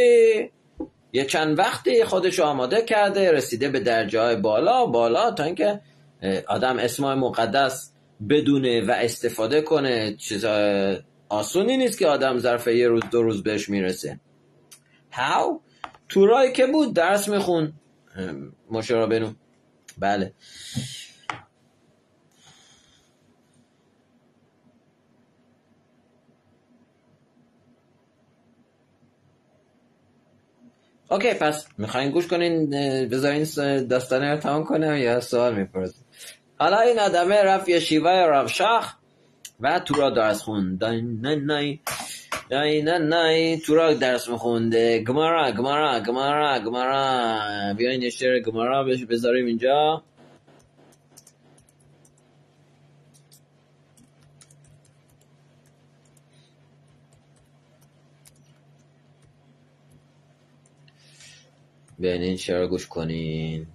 یه چند وقتی خودش آماده کرده رسیده به درجه های بالا بالا تا اینکه آدم اسمای مقدس بدونه و استفاده کنه. چیز آسونی نیست که آدم ظرف یه روز دو روز بهش می‌رسه. هاو تورایی که بود درس میخون مشرا بنو بله. اوکی پس می‌خواین گوش کنین بذارین داستانه رو تمام کنم یا سوال می‌پرسیم حالا این آدمه رفت یه شیوه شخ و تو را درس خوند نه نه نه تو را درس میخونده. گمارا گمارا گمارا گمارا. بیاین یه شعر گمارا بذاریم اینجا. بیاین این شعر گوش کنین.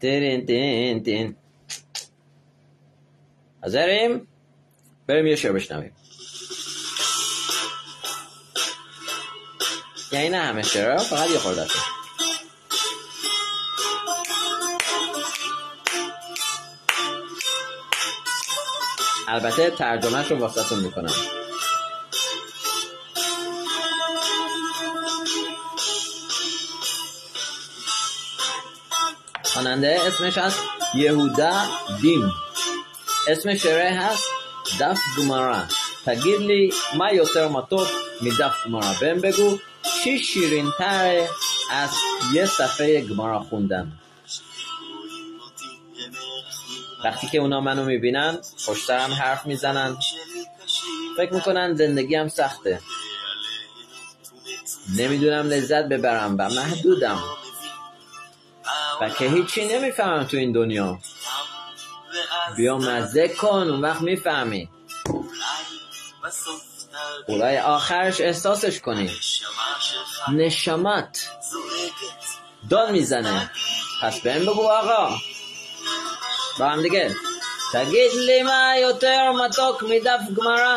تین تین تین حاضریم؟ بریم یه شعر بشنویم. یعنی نه همه شعر فقط یه خورده البته ترجمهش رو واسهتون می‌کنم. خواننده اسمش هست یهودا دیم اسم شعره هست لی ما یوتر ماتوب می دف گمارا بهم بگو چی شیرین تره از یه صفحه گمارا خوندن وقتی که اونا منو می‌بینن پشترم حرف می‌زنن فکر می‌کنن زندگی هم سخته نمی‌دونم لذت ببرم و محدودم و که هیچی نمی‌فهمم تو این دنیا بیا مزه کن اون وقت می‌فهمی اولای آخرش احساسش کنی نشمت دل می‌زنه پس بهم بگو آقا با هم دیگه תגיד לי מה יותר מתוק מדף גמרא?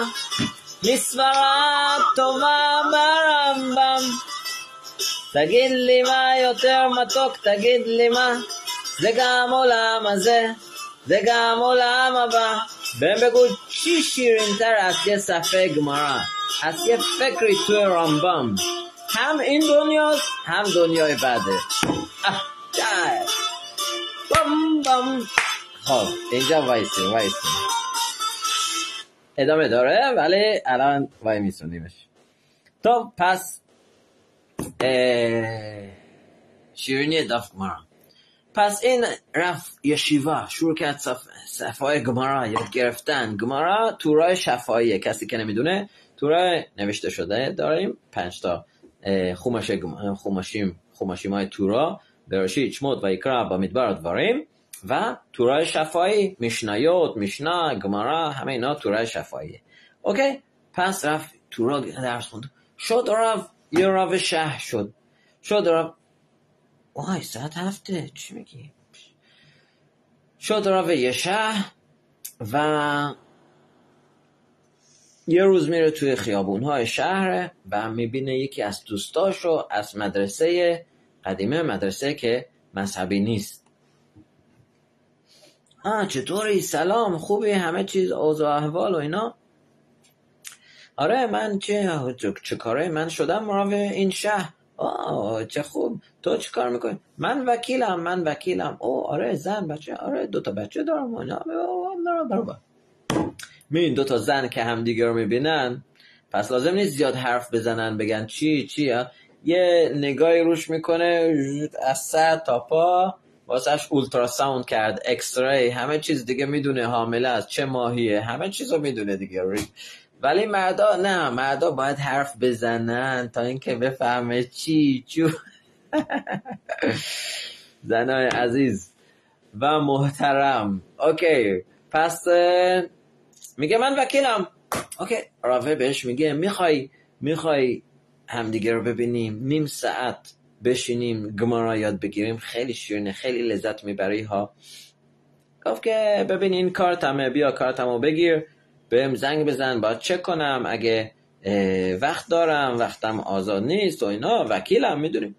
מסברה טובה ברמב"ם. תגיד לי מה יותר מתוק, תגיד לי מה, זה גם עולם הזה. זה גם עולם הבא בהם בגו چی شیرینتر از یه صفحه گمارا از یه فکری توی رامبام هم این دنیاست هم دنیای بعده بام بام خب اینجا وایسی وایسی ادامه داره ولی الان وای میسونیمش تو پس شیرینی داف گمارا پس این رفت یشیوا شروع کرد صف... صفای گمارا یا گرفتن. گمارا تورای شفاییه کسی که نمی‌دونه تورای نوشته شده. داریم پنج تا خومش خومشیم خومشیم های تورا براشی چمود و اکرا با میدبار داریم و تورای شفایی میشنایوت میشنا گمارا همه اینا تورای شفاییه اوکی؟ پس رفت تورا درس خوند. شد رفت یه راو شهر شد. شد راو وای ساعت هفته. چی میگی؟ شد راو یه شهر و یه روز میره توی خیابون های شهر و می‌بینه یکی از دوستاشو از مدرسه قدیمه مدرسه که مذهبی نیست. آه چطوری؟ سلام خوبی؟ همه چیز اوضاع احوال و اینا؟ آره من چه چه کاره؟ من شدم مراو این شهر. آه چه خوب. تو چه کار می‌کنی؟ من وکیلم من وکیلم. او آره زن بچه آره دو تا بچه دارم اینا. این دو تا زن که همدیگه رو می‌بینن؟ پس لازم نیست زیاد حرف بزنن بگن چی چی یه نگاهی روش می‌کنه از سر تا پا واسهش اولتراساوند کرد اکستری همه چیز دیگه می‌دونه حامله از چه ماهیه. همه چیز رو می‌دونه دیگه. ولی مردا نه مردا باید حرف بزنن تا اینکه بفهمه چی چو. زنای عزیز و محترم. اوکی. پس میگه من وکیلم. Okay. راوه بهش میگه می‌خوای می‌خوای همدیگه رو ببینیم نیم ساعت بشینیم گمارا یاد بگیریم. خیلی شیرینه خیلی لذت می‌بری ها گفت که ببین این کارتمه بیا کارتمو بگیر بهم زنگ بزن باید چک کنم اگه وقت دارم وقتم آزاد نیست و اینا وکیلم می‌دونیم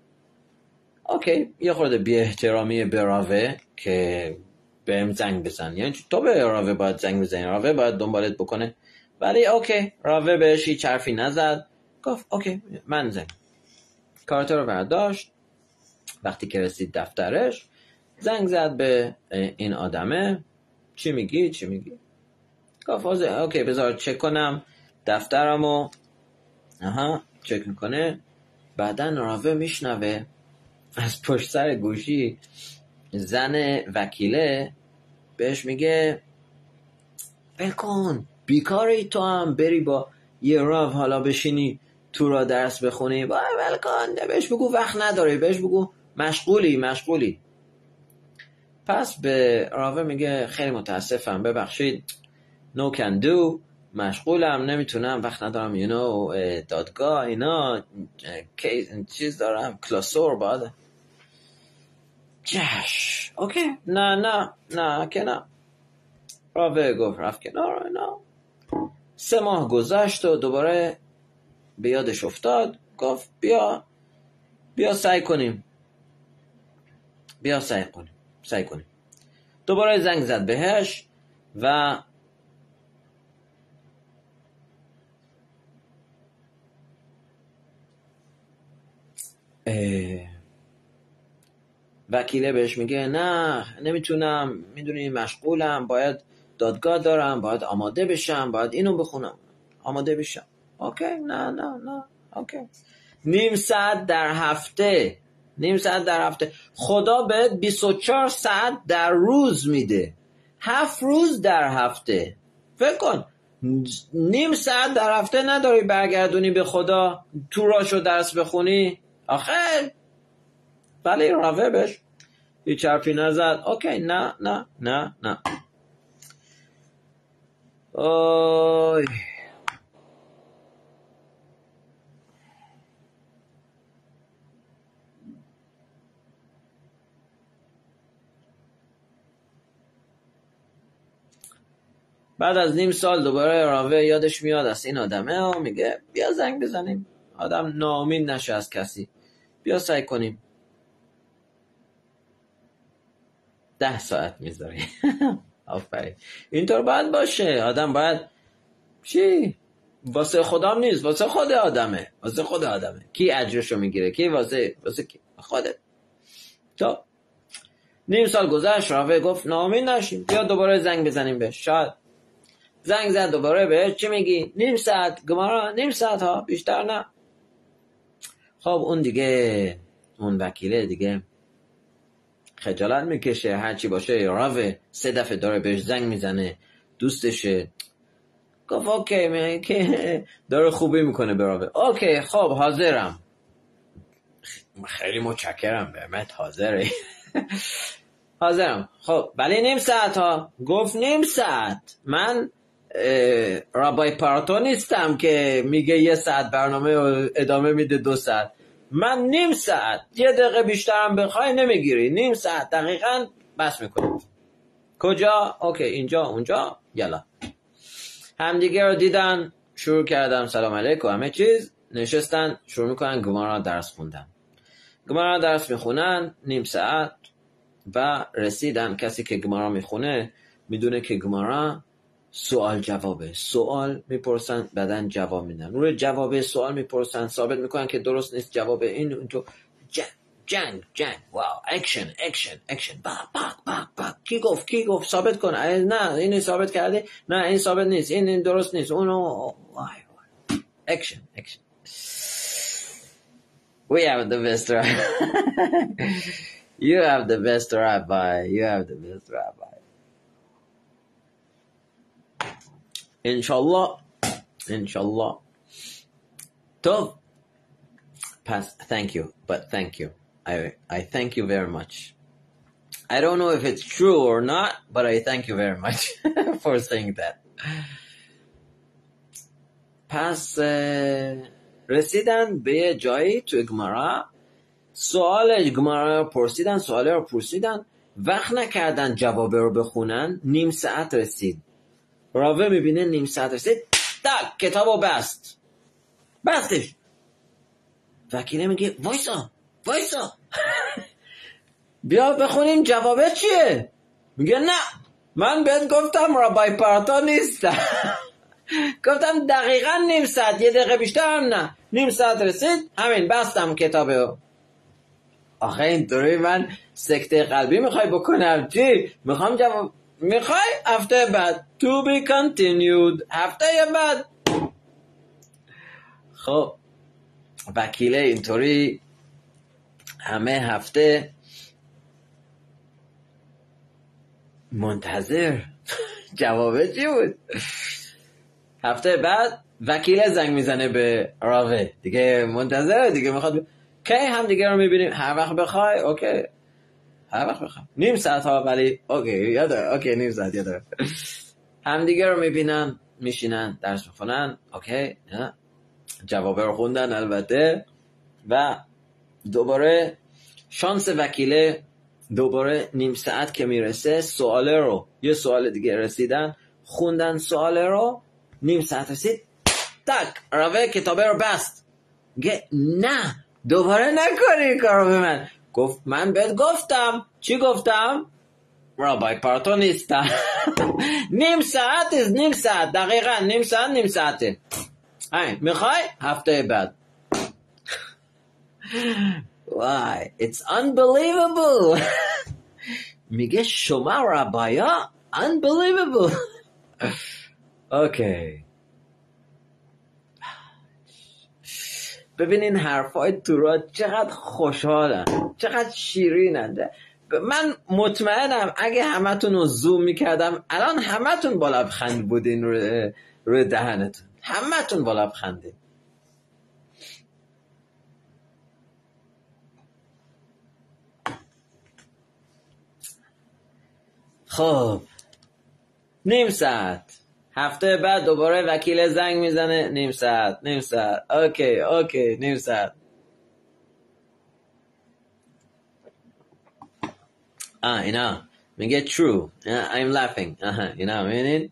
okay یه خورده بی احترامی به راوه که بهم زنگ بزن. یعنی تو به راوه باید زنگ بزنی. راوه باید دنبالت بکنه. ولی okay راوه بهش هیچ حرفی نزد. گفت okay من زنگ. کارت رو برداشت. وقتی که رسید دفترش زنگ زد به این آدمه. چی میگی؟ چی میگی؟ گفت okay بذار چک کنم دفترمو. آها چک می‌کنه. بعدا راوه میشنوه. از پشت سر گوشی زن وکیله بهش میگه بکن بیکاری تو هم بری با یه راو حالا بشینی تو را درس بخونی. با ولکن بهش بگو وقت نداری بهش بگو مشغولی مشغولی. پس به راوه میگه خیلی متاسفم ببخشید no can do. مشغولم نمی‌تونم وقت ندارم you know دادگاه اینا چیز دارم کلاسور باید. جش اوکی. نه نه نه که نه. راوه گفت رفت کنار اینا. سه ماه گذشت و دوباره به یادش افتاد. گفت بیا بیا سعی کنیم. بیا سعی کنیم سعی کنیم. دوباره زنگ زد بهش و وکیله بهش میگه نه نمی‌تونم می‌دونی مشغولم باید دادگاه دارم باید آماده بشم باید اینو بخونم. آماده بشم. اوکی نه نه نه اوکی. نیم ساعت در هفته نیم ساعت در هفته. خدا بهت 24 ساعت در روز میده. هفت روز در هفته. فکر کن نیم ساعت در هفته نداری برگردونی به خدا تو راشو درس بخونی؟ آخه ولی راوه بش هیچ حرفی نزد. اوکی نه نه نه نه. اوی. بعد از نیم سال دوباره راوه یادش میاد از این آدمه و میگه بیا زنگ بزنیم. آدم ناامید نشه از کسی. بیا سعی کنیم. ده ساعت می‌ذاری آفرین. اینطور باید باشه. آدم باید چی؟ واسه خودم نیست. واسه خود آدمه. واسه خود آدمه. کی اجرشو می‌گیره؟ کی واسه واسه کی؟ خودت. تو. نیم سال گذشت. راوه گفت ناامید نشیم. بیا دوباره زنگ بزنیم بهش. شاید. زنگ زد دوباره بهش. چی میگی؟ نیم ساعت. گمارا. نیم ساعت ها بیشتر نه. خب اون دیگه اون وکیله دیگه خجالت می‌کشه. هرچی باشه راوه سه دفعه داره بهش زنگ می‌زنه دوستشه. گفت اوکی که داره خوبی می‌کنه به راوه اوکی خب حاضرم. خیلی متشکرم به حاضره حاضرم. خب ولی نیم ساعت ها. گفت نیم ساعت. من رابای پاراتو نیستم که میگه یه ساعت برنامه ادامه میده دو ساعت. من نیم ساعت. یه دقیقه بیشترم بخوای نمی‌گیری. نیم ساعت. دقیقا بس می‌کنی کجا؟ اوکی اینجا اونجا. یلا. همدیگه رو دیدن شروع کردم. سلام علیکم. همه چیز. نشستن شروع می‌کنن گمارا درس خوندن. گمارا درس می‌خونن نیم ساعت. و رسیدن. کسی که گمارا می‌خونه می‌دونه که گمارا سوال جوابه. سوال می‌پرسن بعدا جواب میدن. روی جواب سوال می‌پرسن ثابت می‌کنن که درست نیست جواب این تو. جنگ جنگ جنگ. Wow. Action action Action. باک باک باک باک کی گفت؟ کی گفت؟ ثابت کن. نه این ثابت کرده؟ نه این ثابت نیست. این درست نیست. اونو action action. We have the best rabbi. you have the best rabbi. You have the best rabbi. Inshallah. Inshallah. So, pass, thank you, but thank you. I, I thank you very much. I don't know if it's true or not, but I thank you very much for saying that. پس رسیدن به جایی تو گمارا سوال گمارا پرسیدن سوال رو پرسیدن وقت نکردن جواب رو بخونن نیم ساعت رسید راوه می‌بینه نیم ساعت رسید تک کتاب و بست. بستش. وکیله میگه وایسا وایسا. بیا بخونیم جوابه چیه؟ میگه نه من بهت گفتم رابای پارتا نیستم. گفتم دقیقا نیم ساعت یه دقیقه بیشتر هم نه. نیم ساعت رسید همین بستم کتابه آخه اینطوری من سکته قلبی می‌خوای بکنم چی؟ می‌خوام جواب می‌خوای هفته بعد to be continued. هفته بعد. خب وکیله اینطوری همه هفته منتظر. جوابه چی بود؟ هفته بعد وکیل زنگ می‌زنه به راوه. دیگه منتظر دیگه می‌خواد کی هم دیگه رو می‌بینیم. هر وقت بخوای اوکی. هر وقت بخوای نیم ساعت ها ولی okay یاده okay نیم ساعت یاده. هم دیگه رو می‌بینن میشینن درس می‌خونن okay جوابه رو خوندن البته. و دوباره شانس وکیله دوباره نیم ساعت که می‌رسه سواله رو یه سوال دیگه رسیدن خوندن سواله رو نیم ساعت رسید تک راوه کتابه رو بست. گه نه دوباره نکنی کارو به من. گفت من بهت گفتم. چی گفتم؟ رابای پارتو نیستم. نیم ساعت از نیم ساعت. دقیقا نیم ساعت نیم ساعته. همین می‌خوای؟ هفته بعد. وای it's unbelievable. میگه شما رابایا unbelievable. اوکی ببینین حرفای تورا چقدر خوشحالن چقدر شیرینن من مطمئنم اگه همتون رو زوم می‌کردم الان همتون با لبخند بودین روی رو دهنتون. همتون با لبخندین خب نیم ساعت. هفته بعد دوباره وکیل زنگ می‌زنه نیم ساعت نیم ساعت. اوکی اوکی نیم ساعت. آه اینا. میگه true. I'm laughing. آها اینا می‌بینین؟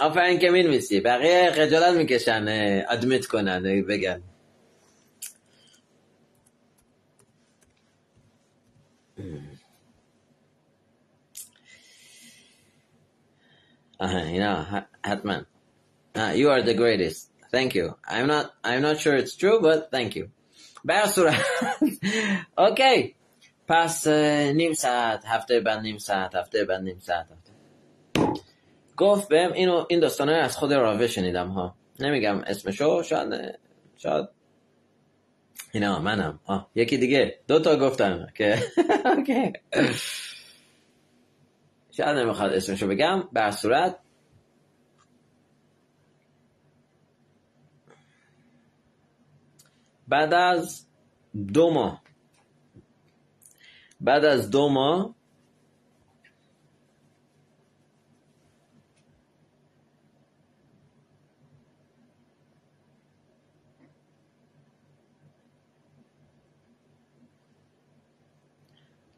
آفرین که می‌نویسی. بقیه خجالت می‌کشن ادمیت کنن بگن. Uh, you know, Hatman. Uh, you are the greatest. Thank you. I'm not, I'm not sure it's true, but thank you. برصورت اوکی پس نیم ساعت هفته بعد نیم ساعت هفته بعد نیم ساعت هفته. گفت بهم اینو این داستانه از خود راوه شنیدم ها نمیگم اسمشو شاید شاید اینا منم ها یکی دیگه دو تا گفتم که اوکی شاید نمی‌خواد اسمشو بگم بر صورت. بعد از دو ماه. بعد از دو ماه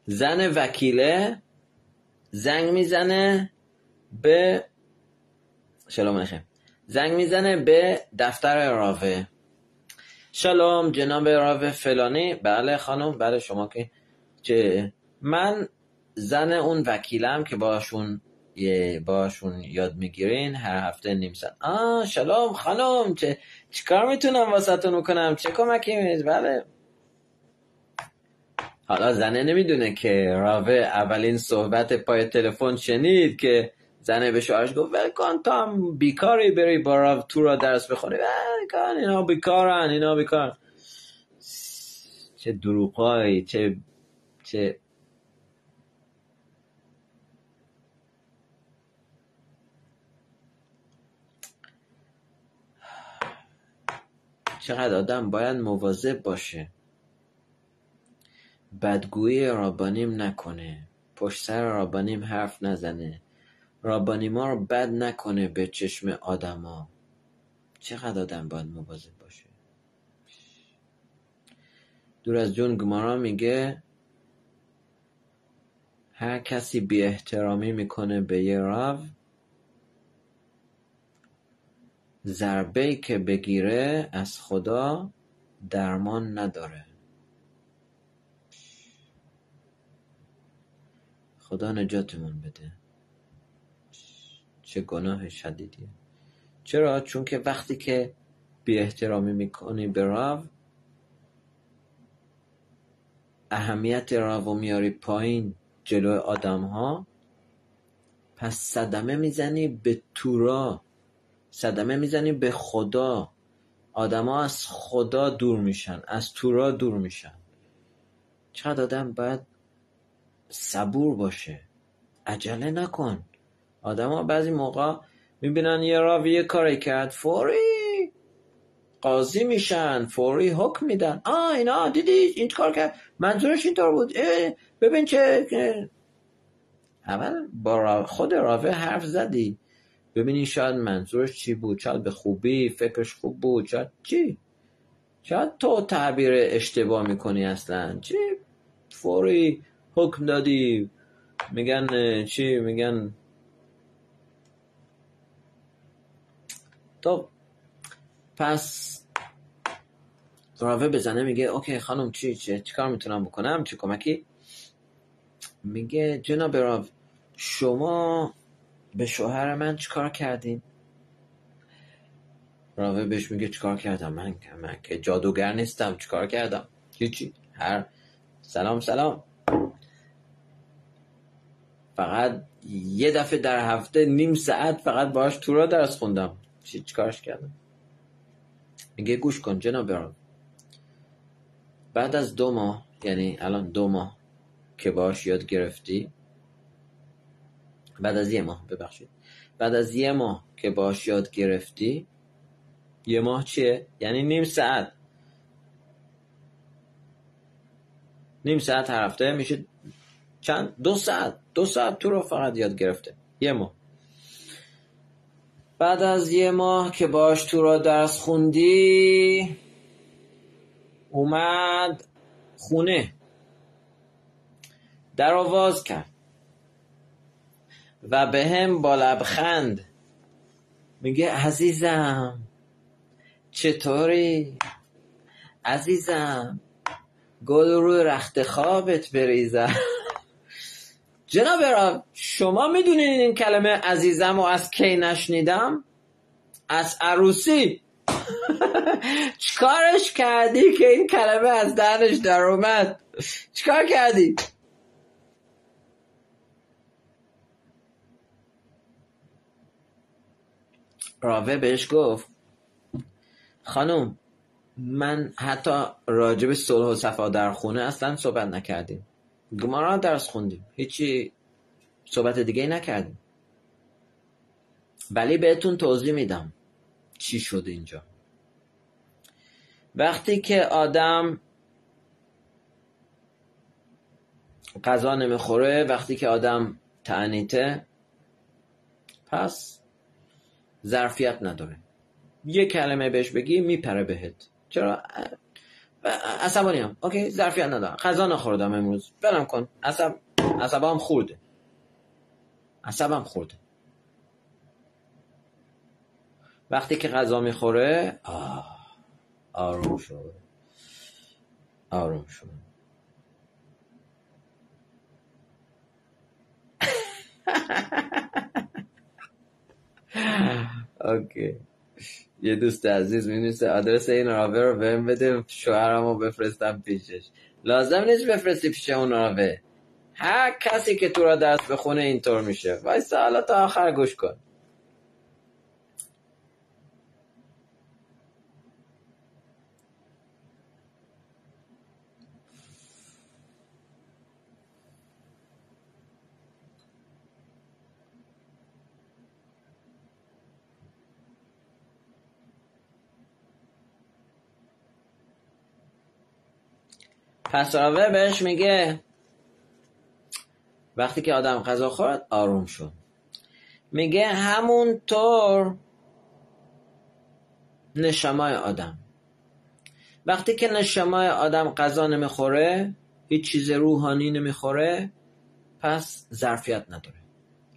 زن وکیله زنگ می‌زنه به شلوم علیکم زنگ می‌زنه به دفتر راوه. شلوم جناب راوه فلانی. بله خانم بله شما که چه؟ من زن اون وکیلم که باشون یه باشون یاد می‌گیرین هر هفته نیم ساعت. آه شلوم خانم چه چیکار می‌تونم واسهتون کنم چه کمکی میز بله. حالا زنه نمی‌دونه که راوه اولین صحبت پای تلفن شنید که زنه به شوهرش گفت ول کن تا هم بیکاری بری با تو را درس بخونی. ول کن اینا بیکارن اینا بیکارن چه دروغایی چه چه چقدر آدم باید مواظب باشه. بدگویی رابانیم نکنه. پشت سر رابانیم حرف نزنه. رابانیما رو بد نکنه به چشم آدما. چقدر آدم باید مواظب باشه. دور از جون گمارا میگه هر کسی بی احترامی می‌کنه به یه راو ضربه که بگیره از خدا درمان نداره. خدا نجاتمون بده. چه گناه شدیدیه. چرا؟ چون که وقتی که بی احترامی می‌کنی به راو اهمیت راو و میاری پایین جلو آدم ها پس صدمه می‌زنی به تورا. صدمه می‌زنی به خدا. آدما از خدا دور میشن از تورا دور میشن. چقدر آدم باید صبور باشه. عجله نکن. آدما بعضی موقع می‌بینن یه راوی یه کاری کرد فوری قاضی میشن فوری حکم میدن. آه اینا دیدی این کار کرد؟ منظورش اینطور بود. ببین چه اول با خود راوی حرف زدی. ببینی شاید منظورش چی بود؟ شاید به خوبی فکرش خوب بود شاید چی؟ شاید تو تعبیر اشتباه می‌کنی اصلا. چی؟ فوری حکم دادی. میگن چی؟ میگن تو پس راوه بزنه میگه اوکی خانم چی چی کار می‌تونم بکنم؟ چی کمکی؟ میگه جناب راو شما به شوهر من چیکار کردین؟ راوه بهش میگه چیکار کردم؟ من من که جادوگر نیستم چیکار کردم؟ هیچی. هر سلام سلام. فقط یه دفعه در هفته نیم ساعت فقط باش تو را درس خوندم. چی چیکارش کردم؟ میگه گوش کن جناب راوه بعد از دو ماه یعنی الان دو ماه که باش یاد گرفتی بعد از یه ماه ببخشید. بعد از یه ماه که باش یاد گرفتی یه ماه چیه؟ یعنی نیم ساعت. نیم ساعت هر هفته میشه چند؟ دو ساعت. دو ساعت تو رو فقط یاد گرفته. یه ماه. بعد از یه ماه که باش تو را درس خوندی اومد خونه. در آواز کرد. و به هم با لبخند میگه عزیزم چطوری؟ عزیزم گل روی رخت خوابت بریزم جناب را شما می‌دونین این کلمه عزیزم و از کی نشنیدم؟ از عروسی. چیکارش کردی که این کلمه از دهنش در اومد؟ چیکار کردی؟ راوه بهش گفت خانم من حتی راجب صلح و صفا در خونه اصلا صحبت نکردیم. گمارا درس خوندیم. هیچی صحبت دیگه نکردیم. ولی بهتون توضیح میدم چی شد اینجا. وقتی که آدم غذا نمی‌خوره وقتی که آدم تعنیته پس ظرفیت نداره. یه کلمه بهش بگی میپره بهت. چرا؟ عصبانی هم اوکی ظرفیت ندارم. غذا نخوردم امروز. برم کن. عصب عصبم خورده. عصبم خورده. وقتی که غذا می‌خوره آروم شد آروم شد اوکی. یه دوست عزیز می آدرس این راوه رو بهم بده شوهرم رو بفرستم پیشش. لازم نیست بفرستی پیش اون راوه. هر کسی که تو را دست بخونه اینطور میشه. وایسا حالا تا آخر گوش کن. پس راوه بهش میگه وقتی که آدم غذا خورد آروم شد میگه همونطور نشمای آدم. وقتی که نشمای آدم غذا نمی‌خوره هیچ چیز روحانی نمی‌خوره پس ظرفیت نداره.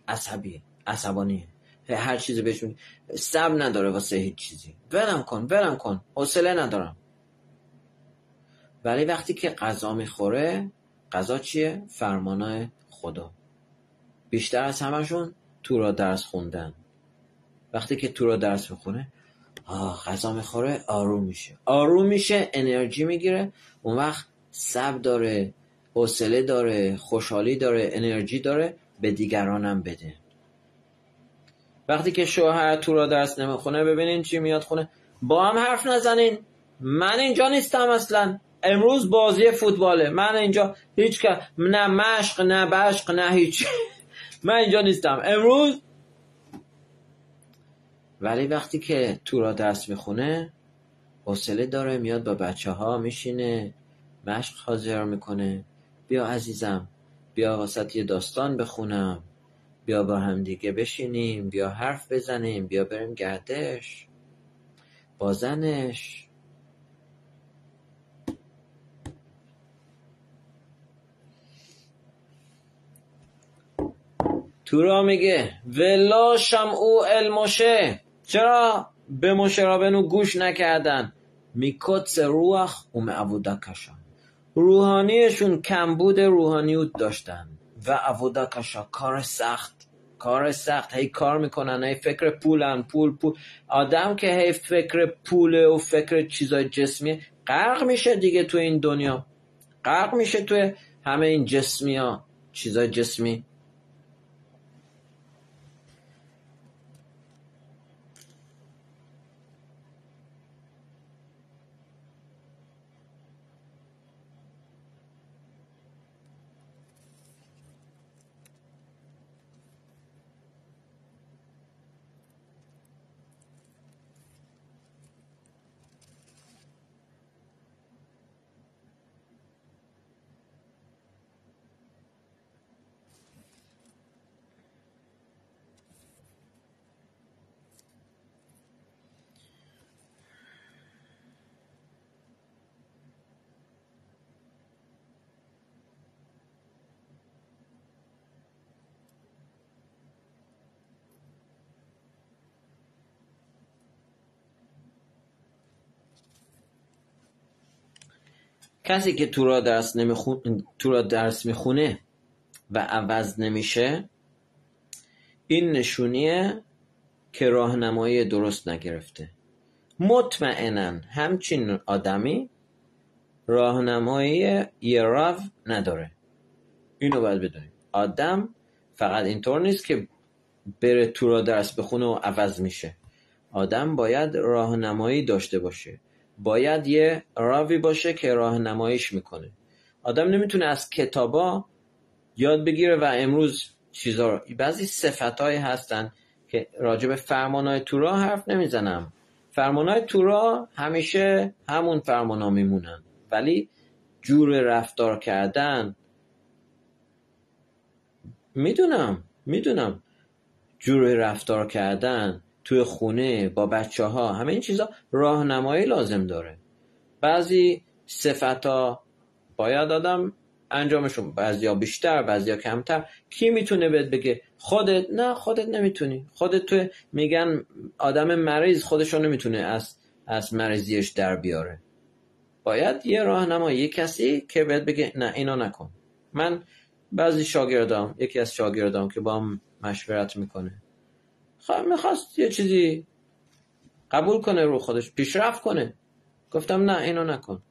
عصبیه عصبانیه هر چیزی بهش میگی سب نداره واسه هیچ چیزی. ولم کن ولم کن. حوصله ندارم. ولی وقتی که غذا می‌خوره غذا چیه؟ فرمانای خدا. بیشتر از همشون تو را درس خوندن. وقتی که تو را درس می‌خونه آه غذا می‌خوره آروم میشه. آروم میشه انرژی می‌گیره. اون وقت سب داره حوصله داره خوشحالی داره انرژی داره به دیگرانم بده. وقتی که شوهر تو را درس نمی‌خونه ببینین چی میاد خونه. با هم حرف نزنین. من اینجا نیستم اصلا. امروز بازی فوتباله. من اینجا هیچ که نه مشق نه بشق نه هیچ. من اینجا نیستم. امروز ولی وقتی که تو را درس می‌خونه حوصله داره میاد با بچه ها میشینه مشق حاضر می‌کنه. بیا عزیزم بیا واسط یه داستان بخونم. بیا با هم دیگه بشینیم بیا حرف بزنیم بیا بریم گردش. با زنش تورا میگه ولا او المشه چرا؟ به مشرابنو گوش نکردن. میکتس روح و معبوده کشان روحانیشون کمبود روحانیوت داشتن. و عبوده کشا کار سخت. کار سخت. هی کار می‌کنن هی فکر پولن پول پول. آدم که هی فکر پوله و فکر چیزای جسمی غرق میشه دیگه تو این دنیا. غرق میشه توی همه این جسمی ها چیزای جسمی. کسی که تو را درس, نمیخون... تو را درس می‌خونه و عوض نمیشه این نشونیه که راهنمایی درست نگرفته. مطمئنا همچین آدمی راهنمایی یه راو نداره. اینو باید بدونیم. آدم فقط اینطور نیست که بره تو را درس بخونه و عوض میشه. آدم باید راهنمایی داشته باشه. باید یه راوی باشه که راهنماییش می‌کنه. آدم نمی‌تونه از کتابا یاد بگیره و امروز چیزا رو بعضی صفتهایی هستن که راجع به فرمانهای تورا حرف نمی‌زنم. فرمانهای تورا همیشه همون فرمانا میمونن. ولی جور رفتار کردن می‌دونم می‌دونم. جور رفتار کردن توی خونه با بچه ها همه این چیزا راهنمایی لازم داره. بعضی صفت ها باید آدم انجامشون بعضیا بیشتر بعضیا کمتر. کی می‌تونه بهت بگه؟ خودت؟ نه خودت نمی‌تونی. خودت تو میگن آدم مریض خودشو نمی‌تونه از از مریضیش در بیاره. باید یه راهنما یه کسی که بهت بگه نه اینا نکن. من بعضی شاگردام یکی از شاگردام که با هم مشورت می‌کنه می‌خواست یه چیزی قبول کنه رو خودش پیشرفت کنه. گفتم نه اینو نکن.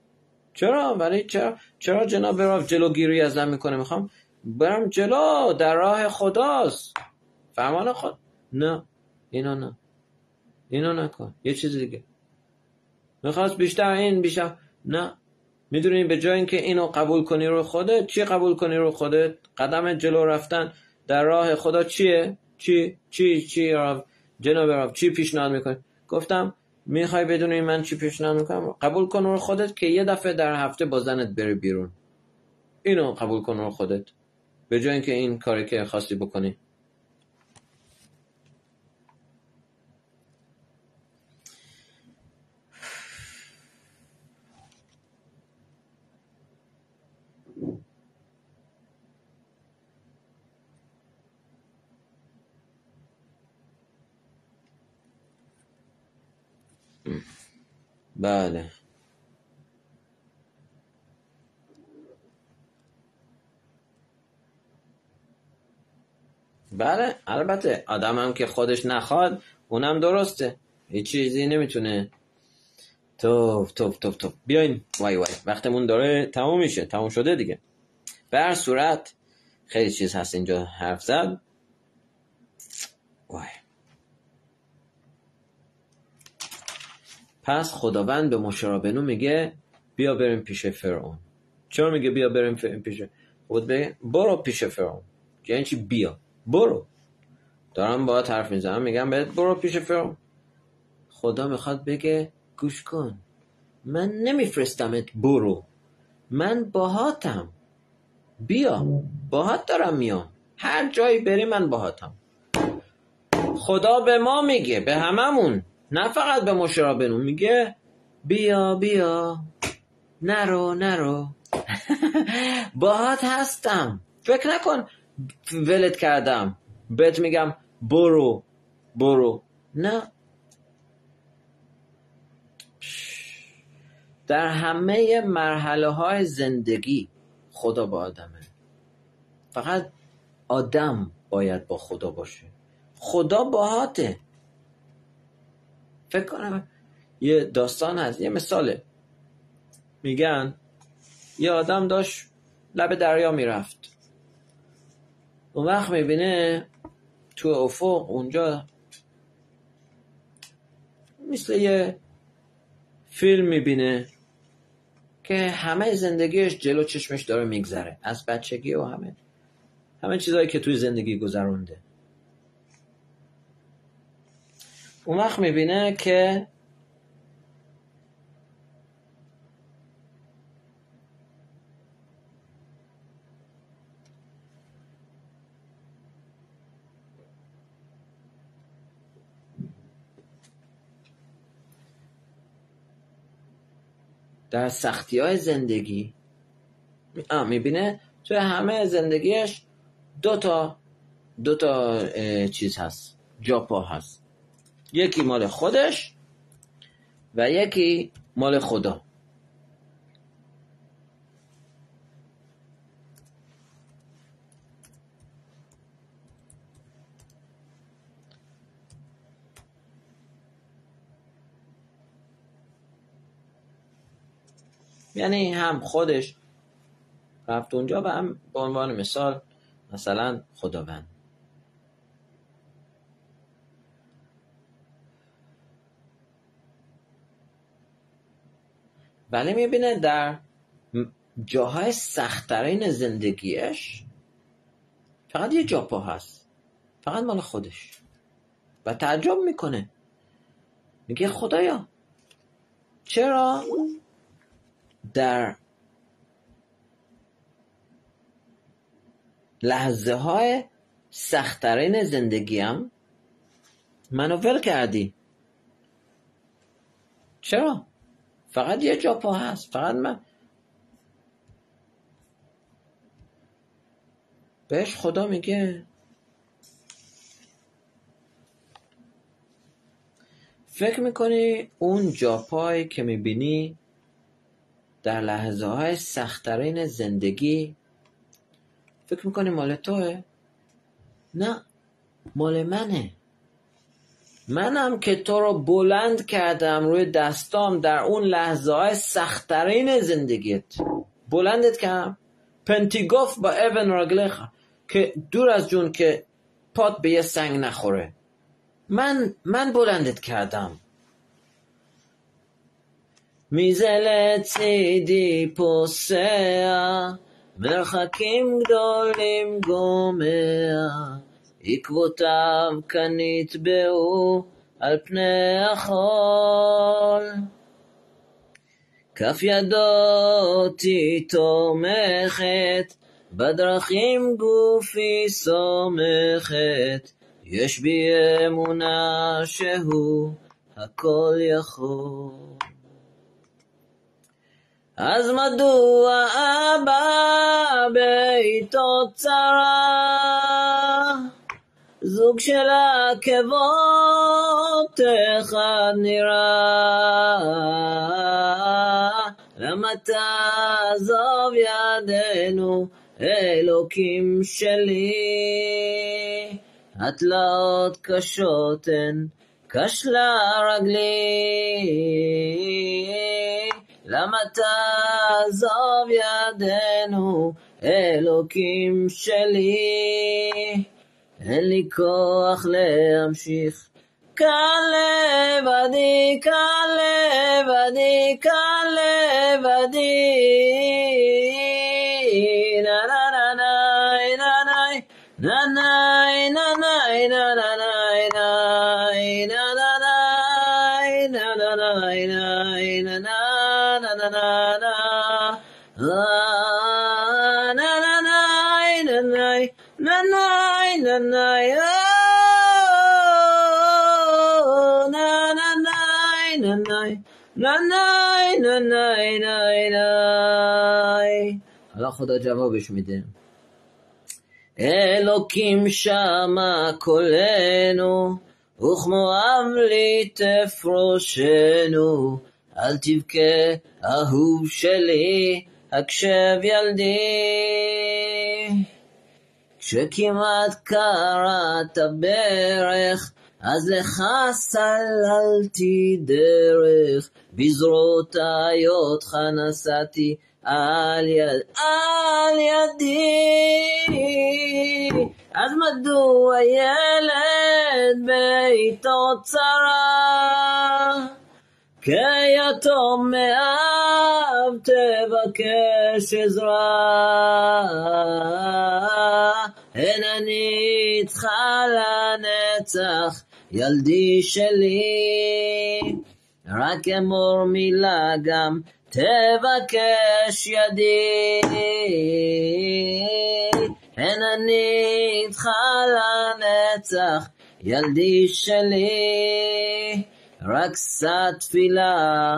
چرا؟ ولی چرا؟ چرا جناب براف جلوگیری ازم می‌کنه؟ می‌خوام برم جلو در راه خداست. فرمان خود. نه اینو نه. اینو نکن. یه چیز دیگه. می‌خواست بیشتر این بیشتر. نه. می‌دونی به جای اینکه اینو قبول کنی رو خودت چی قبول کنی رو خودت؟ قدم جلو رفتن در راه خدا چیه؟ چی چی چی جناب راب چی پیشنهاد می‌کنی؟ گفتم می‌خوای بدونی من چی پیشنهاد می‌کنم؟ قبول کن رو خودت که یه دفعه در هفته با زنت بری بیرون. اینو قبول کن رو خودت. به جای اینکه این کاری که خواستی بکنی. بله. بله البته آدم هم که خودش نخواد اونم درسته. هیچ چیزی نمی‌تونه. توف توف توف توف. بیاین. وای وای. وقتمون داره تموم میشه. تموم شده دیگه. به هر صورت خیلی چیز هست اینجا حرف زد. وای. پس خداوند به مشرابنو میگه بیا بریم پیش فرعون. چرا میگه بیا بریم پیش بود بگه برو پیش فرعون. یعنی چی بیا؟ برو. دارم با حرف می‌زنم میگم بهت برو پیش فرعون. خدا می‌خواد بگه گوش کن. من نمیفرستمت برو. من باهاتم. بیا. باهات دارم میام. هر جایی بری من باهاتم. خدا به ما میگه به هممون. نه فقط به مشرابنون میگه بیا بیا. نرو نرو. باهات هستم. فکر نکن ولت کردم. بهت میگم برو برو. نه. در همه مرحله های زندگی خدا با آدمه. فقط آدم باید با خدا باشه. خدا باهاته. فکر کنم یه داستان هست یه مثاله. میگن یه آدم داشت لب دریا می‌رفت. اون وقت می‌بینه تو افق اونجا مثل یه فیلم می‌بینه که همه زندگیش جلو چشمش داره میگذره از بچگی و همه. همه چیزهایی که توی زندگی گذرونده. اون وقت می‌بینه که در سختی های زندگی می‌بینه توی همه زندگیش دو تا دو تا چیز هست جاپا هست. یکی مال خودش و یکی مال خدا. یعنی هم خودش رفت اونجا و هم به عنوان مثال مثلا خداوند. ولی می‌بینه در جاهای سختترین زندگیش فقط یه جاپا هست فقط مال خودش. و تعجب می‌کنه. میگه خدایا چرا در لحظه های سختترین زندگیم منو ول کردی؟ چرا؟ فقط یه جا پا هست. فقط من بهش خدا میگه. فکر می‌کنی اون جاپایی که می‌بینی در لحظه های سختترین زندگی فکر می‌کنی مال توه؟ نه مال منه. منم که تو رو بلند کردم روی دستام در اون لحظه های سختترین زندگیت بلندت کردم پنتیگوف با ایون راگلخ که دور از جون که پات به یه سنگ نخوره من من بلندت کردم מזה פוסע, מרחקים גדולים גומע, עקבותיו כאן נטבעו על פני החול. כף ידו תומכת, בדרכים גופי סומכת, יש בי אמונה שהוא הכל יכול. אז מדוע אבא בעיתו צרה? זו זוג של עקבות אחד נראה, למה תעזוב ידינו, אלוקים שלי? התלאות קשות הן, כשלה רגלי, למה תעזוב ידינו, אלוקים שלי? אין לי כוח להמשיך. כאן לבדי, כאן לבדי, כאן לבדי. na na na na na na na na na na nanai, nanai, nanai. حالا خدا جوابش میده אלוקים שמע קולנו, וכמואב לי תפרושנו, אל תבכה, אהוב שלי, הקשב ילדי. כשכמעט קראת ברך, אז לך סללתי דרך, בזרועותיי אותך נשאתי על, יד, על ידי. אז מדוע ילד בעיתו צרה? כיתום מאב תבקש עזרה. אין אני איתך לנצח, ילדי שלי. רק אמור מילה גם תבקש ידי. אין אני איתך לנצח, ילדי שלי. רק שא תפילה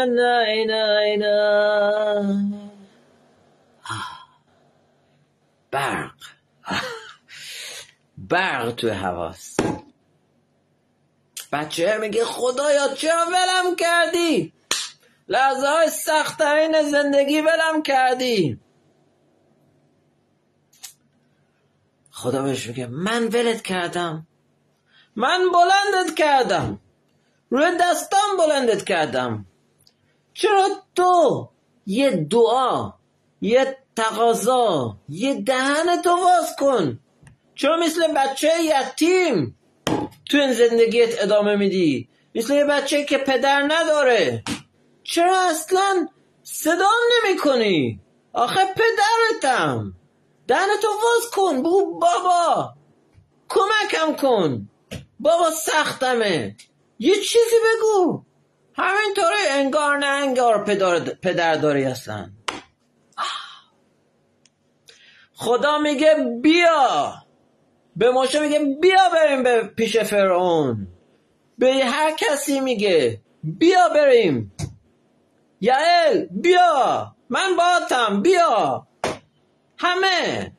Nanai, nanai, nanai, nanai. برق برق تو هواست بچه میگه خدایا چرا ولم کردی؟ لحظه های سختترین زندگی ولم کردی. خدا بهش میگه من ولت کردم. من بلندت کردم. روی دستم بلندت کردم. چرا تو یه دعا یه تقاضا یه دهن تو باز کن. چرا مثل بچه یتیم تو این زندگیت ادامه میدی؟ مثل یه بچه که پدر نداره. چرا اصلا صدام نمی کنی آخه پدرتم. دهن تو باز کن بگو بابا. کمکم کن. بابا سختمه. یه چیزی بگو. همینطوره انگار نه انگار پدر, پدر داری اصلا خدا میگه بیا. به موشه میگه بیا بریم به پیش فرعون. به هر کسی میگه بیا بریم. یعل بیا. من باتم بیا. همه.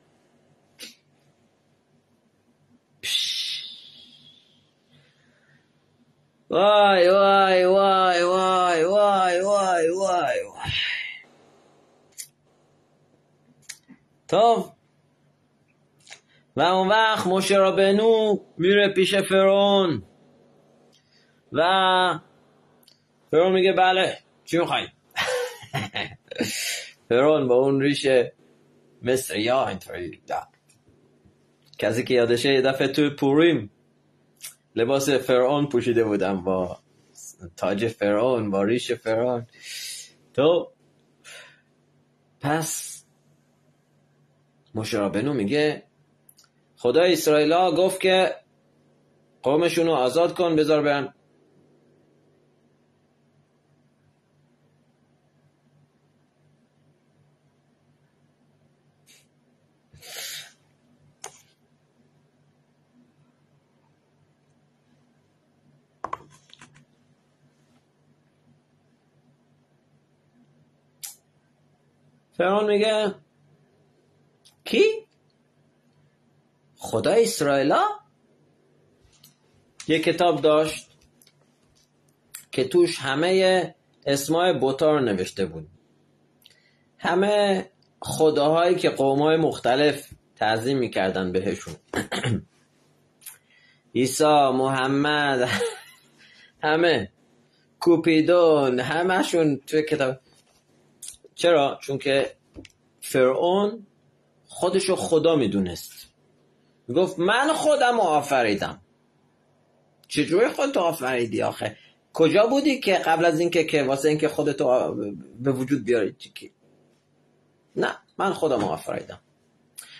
وای وای وای وای وای وای وای. وای طب و اون وقت مشه بنو میره پیش فرون و فرون میگه بله چی میخوایی فرون با اون ریش مصر یا اینطوری کسی که یادشه یه دفعه توی پوریم لباس فرعون پوشیده بودم با تاج فرعون با ریش فرعون. تو پس مشرابنو میگه خدای اسرائیل گفت که قومشون رو آزاد کن بذار برن. فرعون میگه کی؟ خدای اسرائیلا یه کتاب داشت که توش همه اسمای بوتا نوشته بود. همه خداهایی که قومهای مختلف تعظیم می‌کردن بهشون. عیسی محمد همه. کوپیدون همشون توی کتاب. چرا؟ چون که فرعون خودشو خدا می‌دونست. می‌گفت من خودم آفریدم. چجوری خودتو آفریدی آخه؟ کجا بودی که قبل از اینکه که واسه اینکه خودتو به وجود بیاری؟ نه من خودم آفریدم.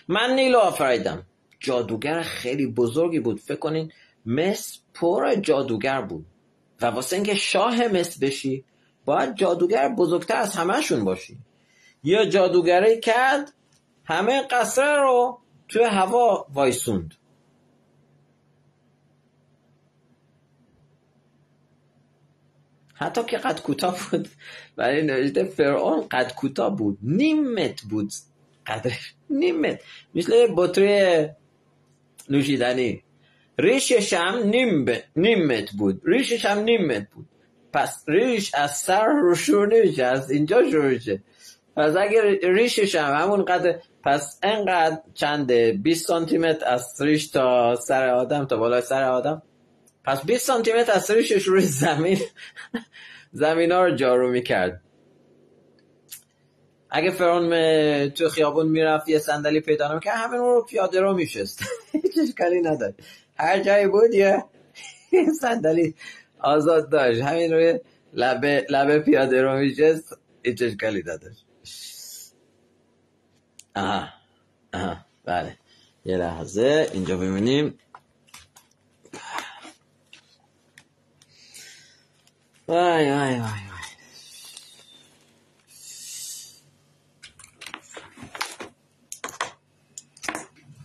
من نیلو آفریدم. جادوگر خیلی بزرگی بود. فکر کنین مصر پر جادوگر بود. و واسه اینکه شاه مصر بشی باید جادوگر بزرگتر از همهشون باشی. یه جادوگری کرد همه قصره رو توی هوا وایسوند. حتی که قد کوتاه بود برای نوشته فرعون قد کوتاه بود. نیم متر بود. قدرش نیم متر. مثل بطری نوشیدنی. ریشش هم نیم, نیم متر بود. ریشش هم نیم متر بود. پس ریش از سر رو شروع نمیشه از اینجا شروع میشه. پس اگر ریشش هم همون قدر پس انقدر چنده؟ 20 سانتی متر از ریش تا سر آدم تا بالای سر آدم. پس 20 سانتی متر از ریشش روی زمین زمین ها رو جارو می‌کرد. اگه فرون تو خیابون می‌رفت یه صندلی پیدا نمی‌کرد همین رو پیاده رو میشست. هیچ اشکالی نداشت. هر جایی بود یه صندلی آزاد داشت. همین روی لبه, لبه پیاده رو میشست هیچ اشکالی نداشت. آها. آها. بله. یه لحظه. اینجا ببینیم. وای وای وای وای.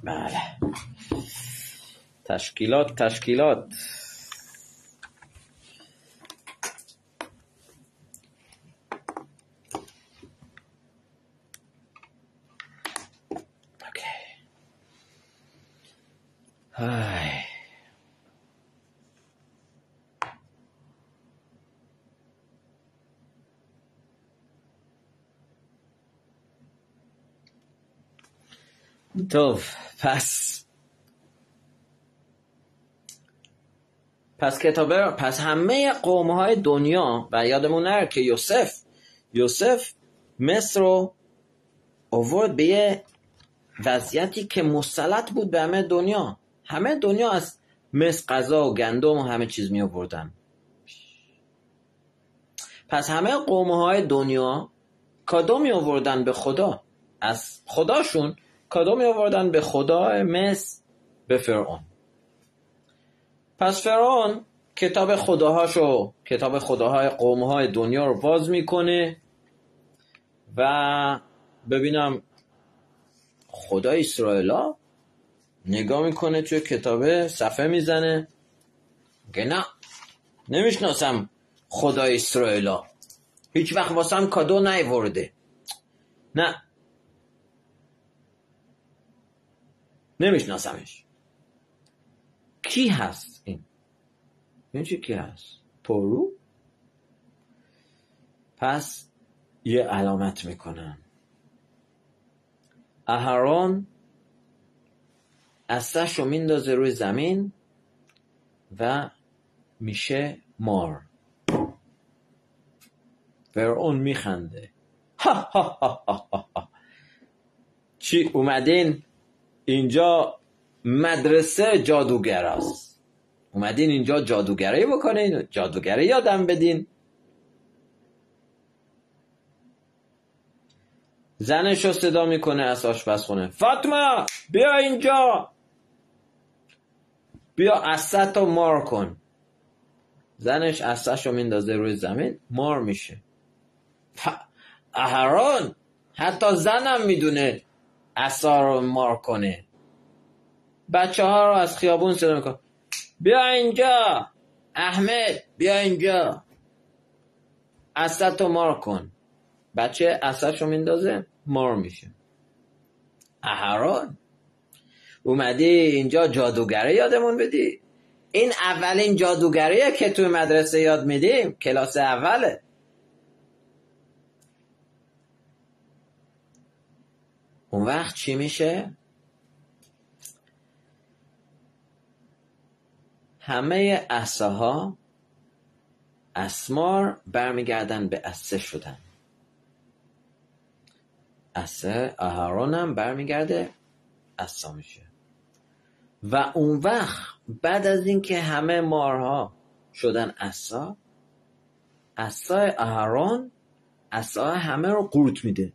بله. تشکیلات تشکیلات. طب پس پس کتابه پس همه قوم های دنیا و یادمون نره که یوسف یوسف مصر رو آورد به یه وضعیتی که مسلط بود به همه دنیا. همه دنیا از مصر غذا و گندم و همه چیز می آوردن. پس همه قوم های دنیا کادو می آوردن به خدا. از خداشون کادو می آوردن به خدا مصر به فرعون. پس فرعون کتاب خداهاشو کتاب خداهای قومهای دنیا رو باز می‌کنه و ببینم خدا اسرائیلا نگاه می‌کنه توی کتاب صفحه می‌زنه. که نه. نمی‌شناسم خدا اسرائیلا. هیچ وقت واسم کادو نیورده. نه. نمیشناسمش. کی هست این؟ این چی کی هست؟ پرو؟ پس یه علامت می‌کنم. اهران استش رو میندازه روی زمین و میشه مار. فرعون میخنده. چی اومدین؟ اینجا مدرسه جادوگر است. اومدین اینجا جادوگری بکنین جادوگری یادم بدین. زنش رو صدا می‌کنه از آشپزخونه. فاطمه بیا اینجا! بیا اسد رو مار کن. زنش رو میندازه روی زمین مار میشه. اهران حتی زنم می‌دونه اصا رو مار کنه. بچه ها رو از خیابون صدا میکن بیا اینجا. احمد بیا اینجا. اسد تو مار کن. بچه اسدشو میندازه مار میشه. اهران اومدی اینجا جادوگره یادمون بدی. این اولین جادوگریه که توی مدرسه یاد میدیم. کلاس اوله. اون وقت چی میشه؟ همه اساها اسمار برمیگردن به اسه شدن. اسه اهارون هم برمیگرده اسا میشه. و اون وقت بعد از اینکه همه مارها شدن اسا اسا اهارون اسا همه رو قورت میده.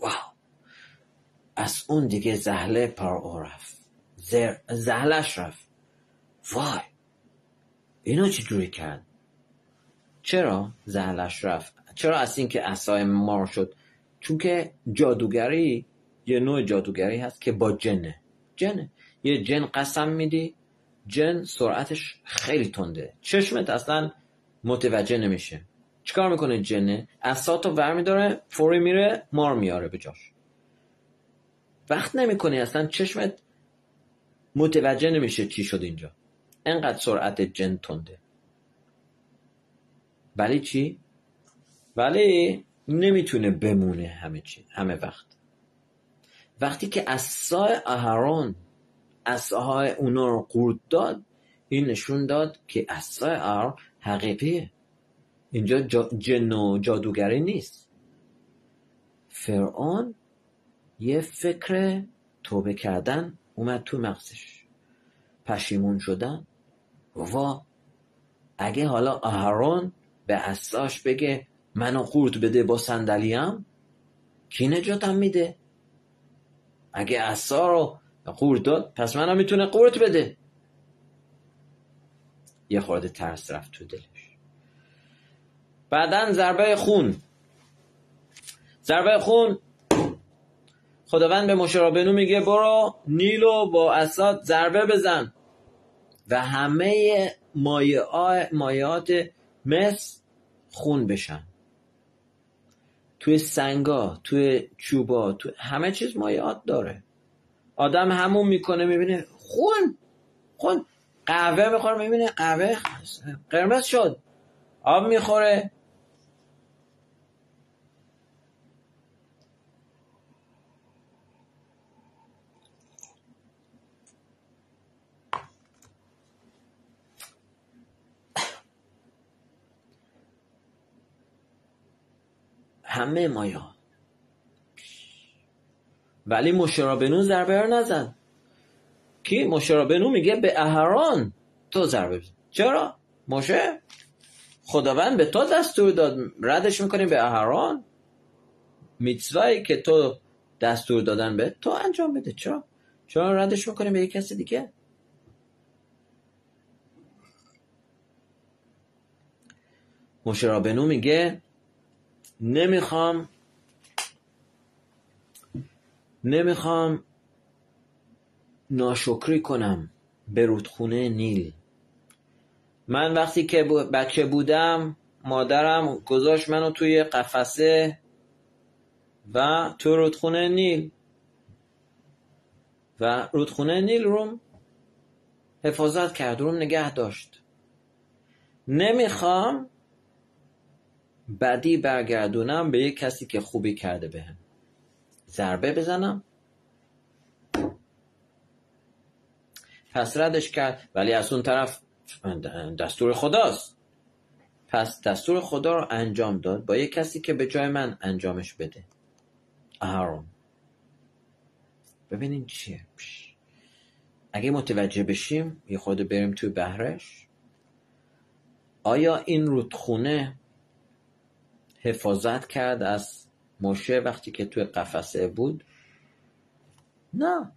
واو! از اون دیگه زهله پر رفت. زهلش رفت. وای! اینو چی جوری کرد چرا زهلش رفت؟ چرا از اینکه اسای مار شد؟ چون که جادوگری یه نوع جادوگری هست که با جنه. جنه. یه جن قسم میدی جن سرعتش خیلی تنده. چشمت اصلا متوجه نمیشه. چیکار می‌کنه جنه؟ اساتو ور میداره فوری میره مار میاره به جاش. وقت نمی‌کنی اصلا چشمت متوجه نمیشه چی شد اینجا. انقدر سرعت جن تنده. ولی چی؟ ولی نمی‌تونه بمونه همه چی همه وقت. وقتی که اسای اهران اساهای اونا رو قورت داد این نشون داد که اسای اهران حقیقیه. اینجا جن و جادوگری نیست. فرعون یه فکر توبه کردن اومد تو مغزش. پشیمون شدن. و اگه حالا اهرون به اساش بگه منو قورت بده با صندلیم کی نجاتم میده؟ اگه اصا رو قورت داد پس منم می‌تونه قورت بده. یه خورده ترس رفت تو دلش. بعدا ضربه خون. ضربه خون. خداوند به مشرابنو میگه برو نیلو با اساد ضربه بزن. و همه مایعات مس خون بشن. توی سنگا توی چوبا تو همه چیز مایعات داره. آدم همون می‌کنه می‌بینه خون خون قهوه می‌خوره می‌بینه قهوه قرمز شد. آب می‌خوره. همه مایا ولی مشرابنو ضربه رو نزن. کی؟ مشرابنو میگه به اهران تو ضربه بزن. چرا؟ مشه خداوند به تو دستور داد ردش می‌کنی به اهران. میتوایی که تو دستور دادن به تو انجام بده. چرا؟ چرا ردش می‌کنی به یک کسی دیگه؟ مشرابنو میگه نمی‌خوام نمی‌خوام ناشکری کنم به رودخونه نیل. من وقتی که بچه بودم مادرم گذاشت منو توی قفسه و تو رودخونه نیل. و رودخونه نیل روم حفاظت کرد روم نگه داشت. نمی‌خوام بعدی برگردونم به یک کسی که خوبی کرده بهم. ضربه بزنم. پس ردش کرد. ولی از اون طرف دستور خداست. پس دستور خدا رو انجام داد با یک کسی که به جای من انجامش بده. اهارون ببینین چیه. اگه متوجه بشیم یه خود بریم توی بهرش. آیا این رودخونه حفاظت کرد از موشه وقتی که توی قفسه بود. نه.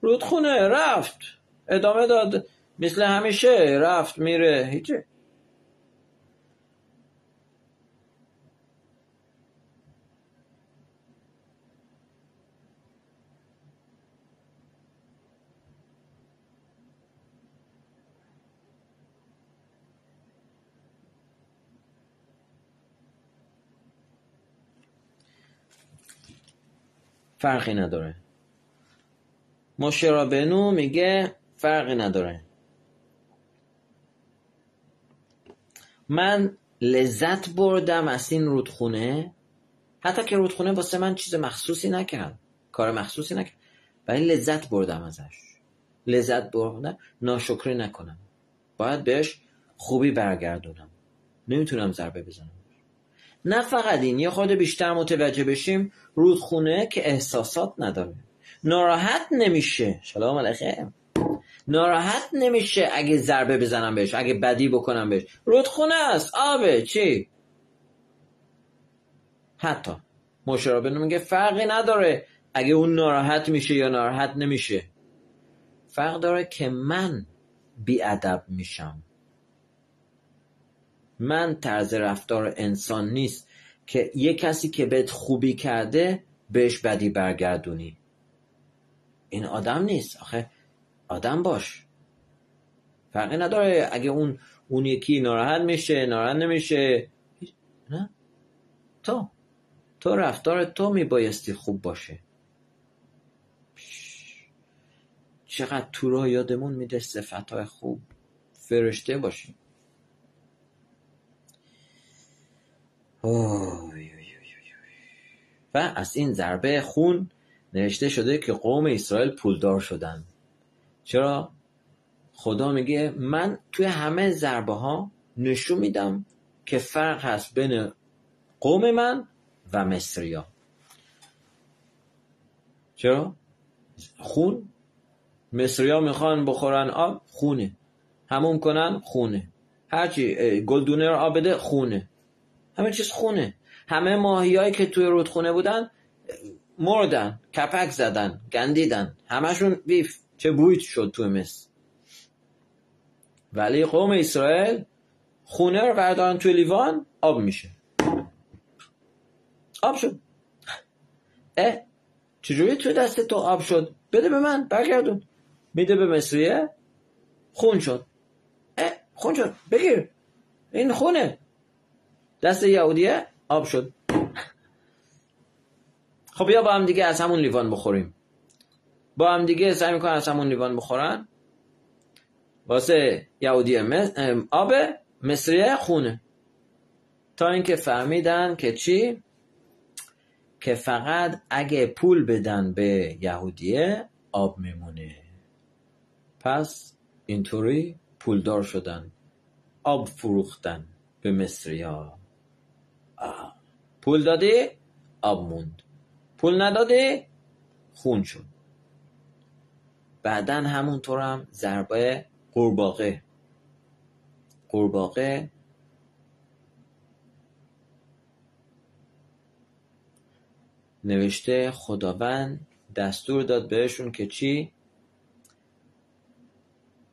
رودخونه رفت. ادامه داد. مثل همیشه رفت میره. هیچی. فرقی نداره. مشرابنو میگه فرقی نداره. من لذت بردم از این رودخونه. حتی که رودخونه واسه من چیز مخصوصی نکرد. کار مخصوصی نکرد. ولی لذت بردم ازش. لذت بردم ناشکری نکنم. باید بهش خوبی برگردونم. نمی‌تونم ضربه بزنم. نه فقط این یه خود بیشتر متوجه بشیم رودخونه که احساسات نداره. ناراحت نمیشه. سلام علیکم. ناراحت نمیشه اگه ضربه بزنم بهش اگه بدی بکنم بهش. رودخونه است. آبه. چی؟ حتی مشرابه میگه فرقی نداره اگه اون ناراحت میشه یا ناراحت نمیشه. فرق داره که من بیادب میشم. من طرز رفتار انسان نیست که یه کسی که بهت خوبی کرده بهش بدی برگردونی. این آدم نیست آخه آدم باش. فرقی نداره اگه اون اون یکی ناراحت میشه ناراحت نمیشه. نه. تو تو رفتار تو میبایستی خوب باشه. چقدر تو را یادمون میده صفتهای خوب. فرشته باشیم. و از این ضربه خون نوشته شده که قوم اسرائیل پولدار شدن چرا؟ خدا میگه من توی همه ضربه ها نشون میدم که فرق هست بین قوم من و مصریا. چرا؟ خون؟ مصریا می‌خوان بخورن آب؟ خونه. همون کنن؟ خونه. هرچی گلدونه رو آب بده؟ خونه. همه چیز خونه. همه ماهیایی که توی رودخونه بودن مردن کپک زدن گندیدن. همشون بیف. چه بویت شد توی مصر ولی قوم اسرائیل خونه رو بردارن توی لیوان آب میشه. آب شد. اه چجوری توی دست تو آب شد؟ بده به من برگردون. میده به مصریه خون شد. اه خون شد. بگیر. این خونه. دست یهودیه آب شد. خب بیا با هم دیگه از همون لیوان بخوریم. با هم دیگه سعی می‌کنن از همون لیوان بخورن. واسه یهودی آب مصریه خونه. تا اینکه فهمیدن که چی؟ که فقط اگه پول بدن به یهودیه آب میمونه. پس اینطوری پولدار شدن. آب فروختن به پول دادی آب موند. پول ندادی خون شد. بعدا همونطور هم ضربه قورباغه. قورباغه. نوشته خداوند دستور داد بهشون که چی؟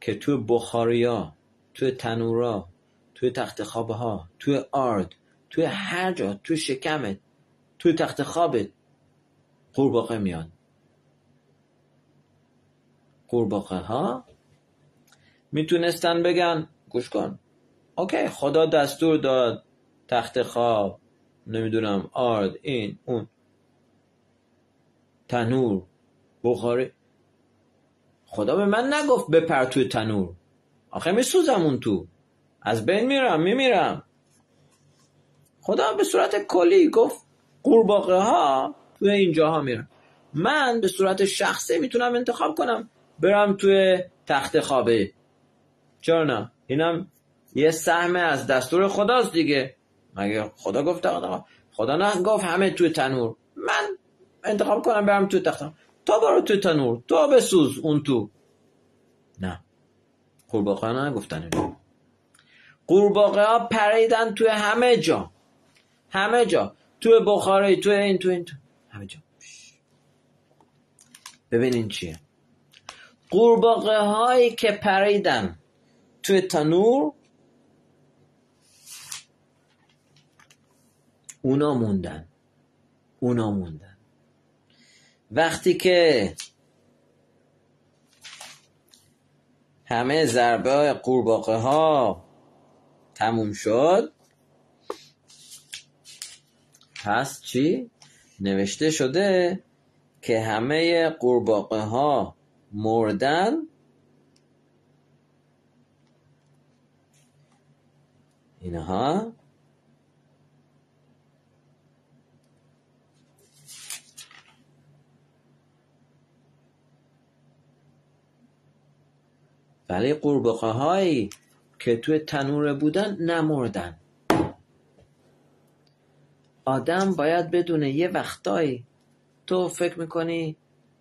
که توی بخاریا توی تنورا توی تخت خوابه ها توی آرد توی هر جا توی شکمت توی تخت خوابت قورباغه میاد قورباغه ها می‌تونستن بگن گوش کن. اوکی خدا دستور داد تخت خواب نمی‌دونم آرد این اون. تنور بخاری. خدا به من نگفت بپر توی تنور. آخه میسوزم اون تو. از بین میرم میمیرم. خدا به صورت کلی گفت قورباغه ها توی اینجاها میرم. من به صورت شخصی می‌تونم انتخاب کنم برم توی تخت خوابه. چرا نه؟ اینم یه سهم از دستور خداست دیگه. مگه خدا گفت خدا نه گفت همه توی تنور. من انتخاب کنم برم توی تخت تا برو توی تنور. تو بسوز اون تو. نه. قورباغه نه گفتن قورباغه ها پریدن توی همه جا. همه جا. تو بخاری تو این تو این تو همه جا. ببینین چیه. قورباغه هایی که پریدن توی تنور اونا موندن. اونا موندن. وقتی که همه ضربه های قورباغه ها تموم شد پس چی؟ نوشته شده که همه قورباغه ها مردن اینها ولی قورباغه هایی که توی تنور بودن نمردن آدم باید بدونه یه وقتایی تو فکر می‌کنی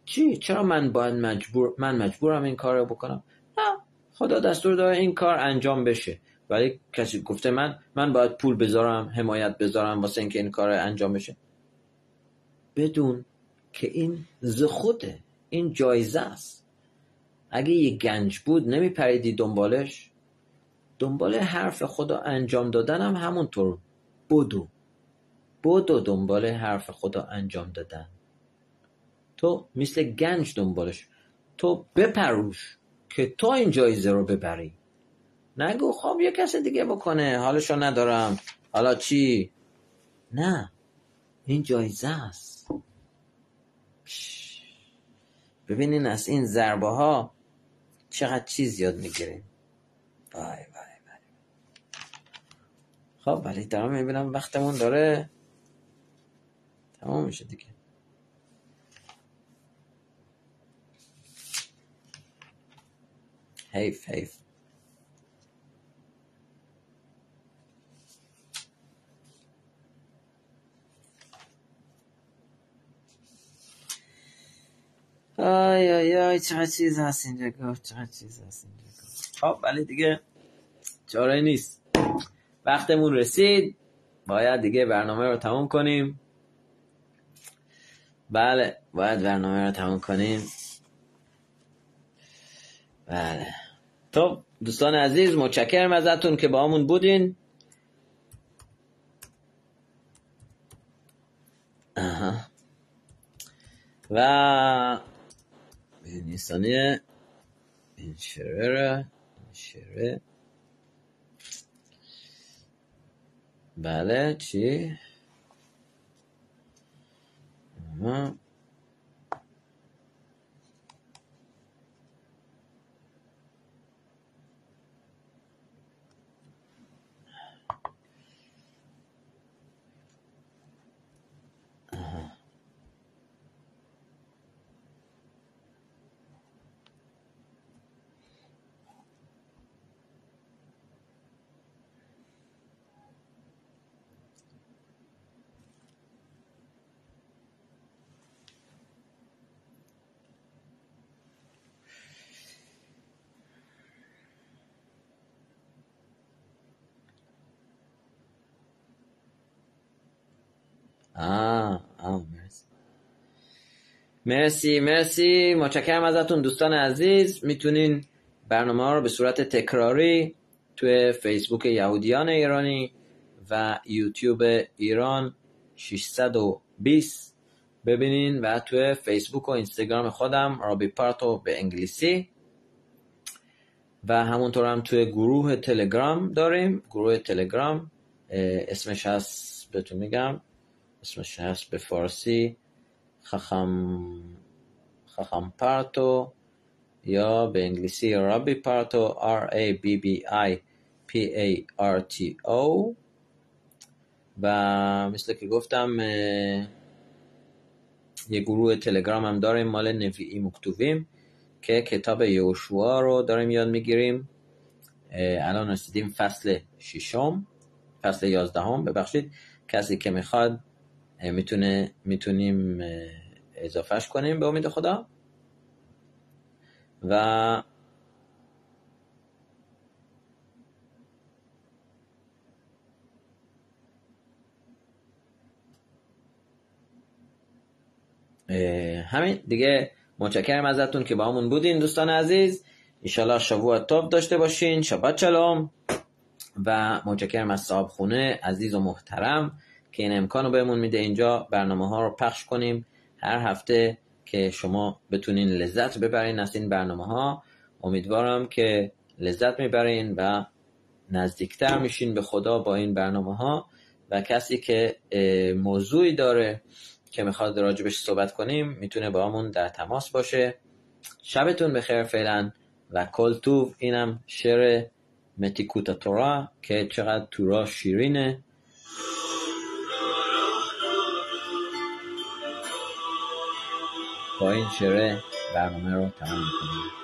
چی؟ چرا من باید مجبور من مجبورم این کار رو بکنم؟ نه خدا دستور داره این کار انجام بشه. ولی کسی گفته من من باید پول بذارم حمایت بذارم واسه اینکه این کار انجام بشه. بدون که این ز این جایزه است. اگه یه گنج بود نمیپریدی دنبالش. دنبال حرف خدا انجام دادن هم همونطور. بدو بدو دنبال حرف خدا انجام دادن. تو مثل گنج دنبالش. تو بپروش که تو این جایزه رو ببری. نگو خب یه کس دیگه بکنه. حالشو ندارم. حالا چی؟ نه. این جایزه است. ببینین از این ضربه ها چقدر چیز یاد می‌گیریم. وای وای وای. خب ولی دارم می‌بینم وقتمون داره. تمام میشه دیگه. حیف حیف. آی آی آی چقدر چیز هست اینجا گفت چقدر چیز هست اینجا گفت. خب ولی دیگه چاره نیست. وقتمون رسید. باید دیگه برنامه رو تموم کنیم. بله باید برنامه رو تموم کنیم. بله. خب دوستان عزیز متشکرم ازتون که با همون بودین. آها. و نیستانیه این شره را این شره بله چی؟ آها آه آه مرسی مرسی مرسی. متشکرم ازتون دوستان عزیز. می‌تونین برنامه رو به صورت تکراری توی فیسبوک یهودیان ایرانی و یوتیوب ایران 620 ببینین و توی فیسبوک و اینستاگرام خودم رابی پارتو به انگلیسی. و همونطور هم توی گروه تلگرام داریم. گروه تلگرام اسمش هست بهتون میگم. اسمش هست به فارسی خخم پارتو یا به انگلیسی رابی پارتو R A B B I P A R T O. و مثل که گفتم یه گروه تلگرام هم داریم مال نویئی مکتوبیم که کتاب یوشوا رو داریم یاد می‌گیریم. الان رسیدیم فصل ششم فصل یازدهم. ببخشید کسی که می‌خواد می‌تونه می‌تونیم اضافهش کنیم به امید خدا. و همین. دیگه متشکرم ازتون که با همون بودین دوستان عزیز. ایشالله شبوع توب داشته باشین. شبات شلوم. و متشکرم از صاحب خونه عزیز و محترم. که این امکان رو بهمون میده. اینجا برنامه ها رو پخش کنیم. هر هفته که شما بتونین لذت ببرین از این برنامه ها امیدوارم که لذت می‌برین و نزدیکتر میشین به خدا با این برنامه ها و کسی که موضوعی داره که می‌خواد راجبش صحبت کنیم می‌تونه با همون در تماس باشه. شبتون بخیر فعلا. و کل توف اینم شعر متیکوتا تورا که چقدر تورا شیرینه. با این شعر برنامه رو تمام می‌کنیم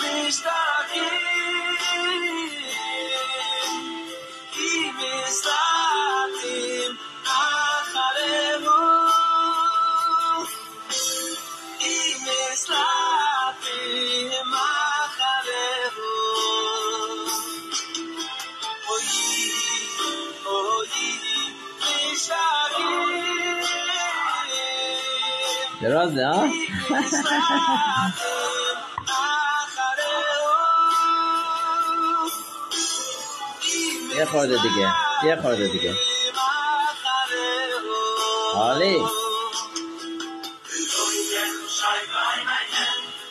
me está aquí y? یه خورده دیگه. یه خورده دیگه. عالی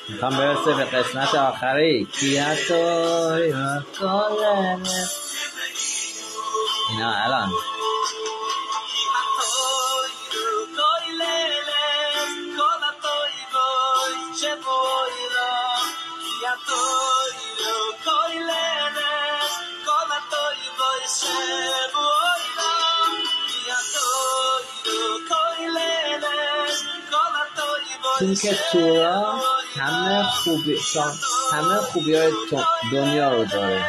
می‌خوام برسه به قسمت آخری. کیاتوی و کلنه اینا الان. چون که تورا همه خوبی همه خوبی های دنیا رو داره.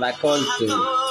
تو و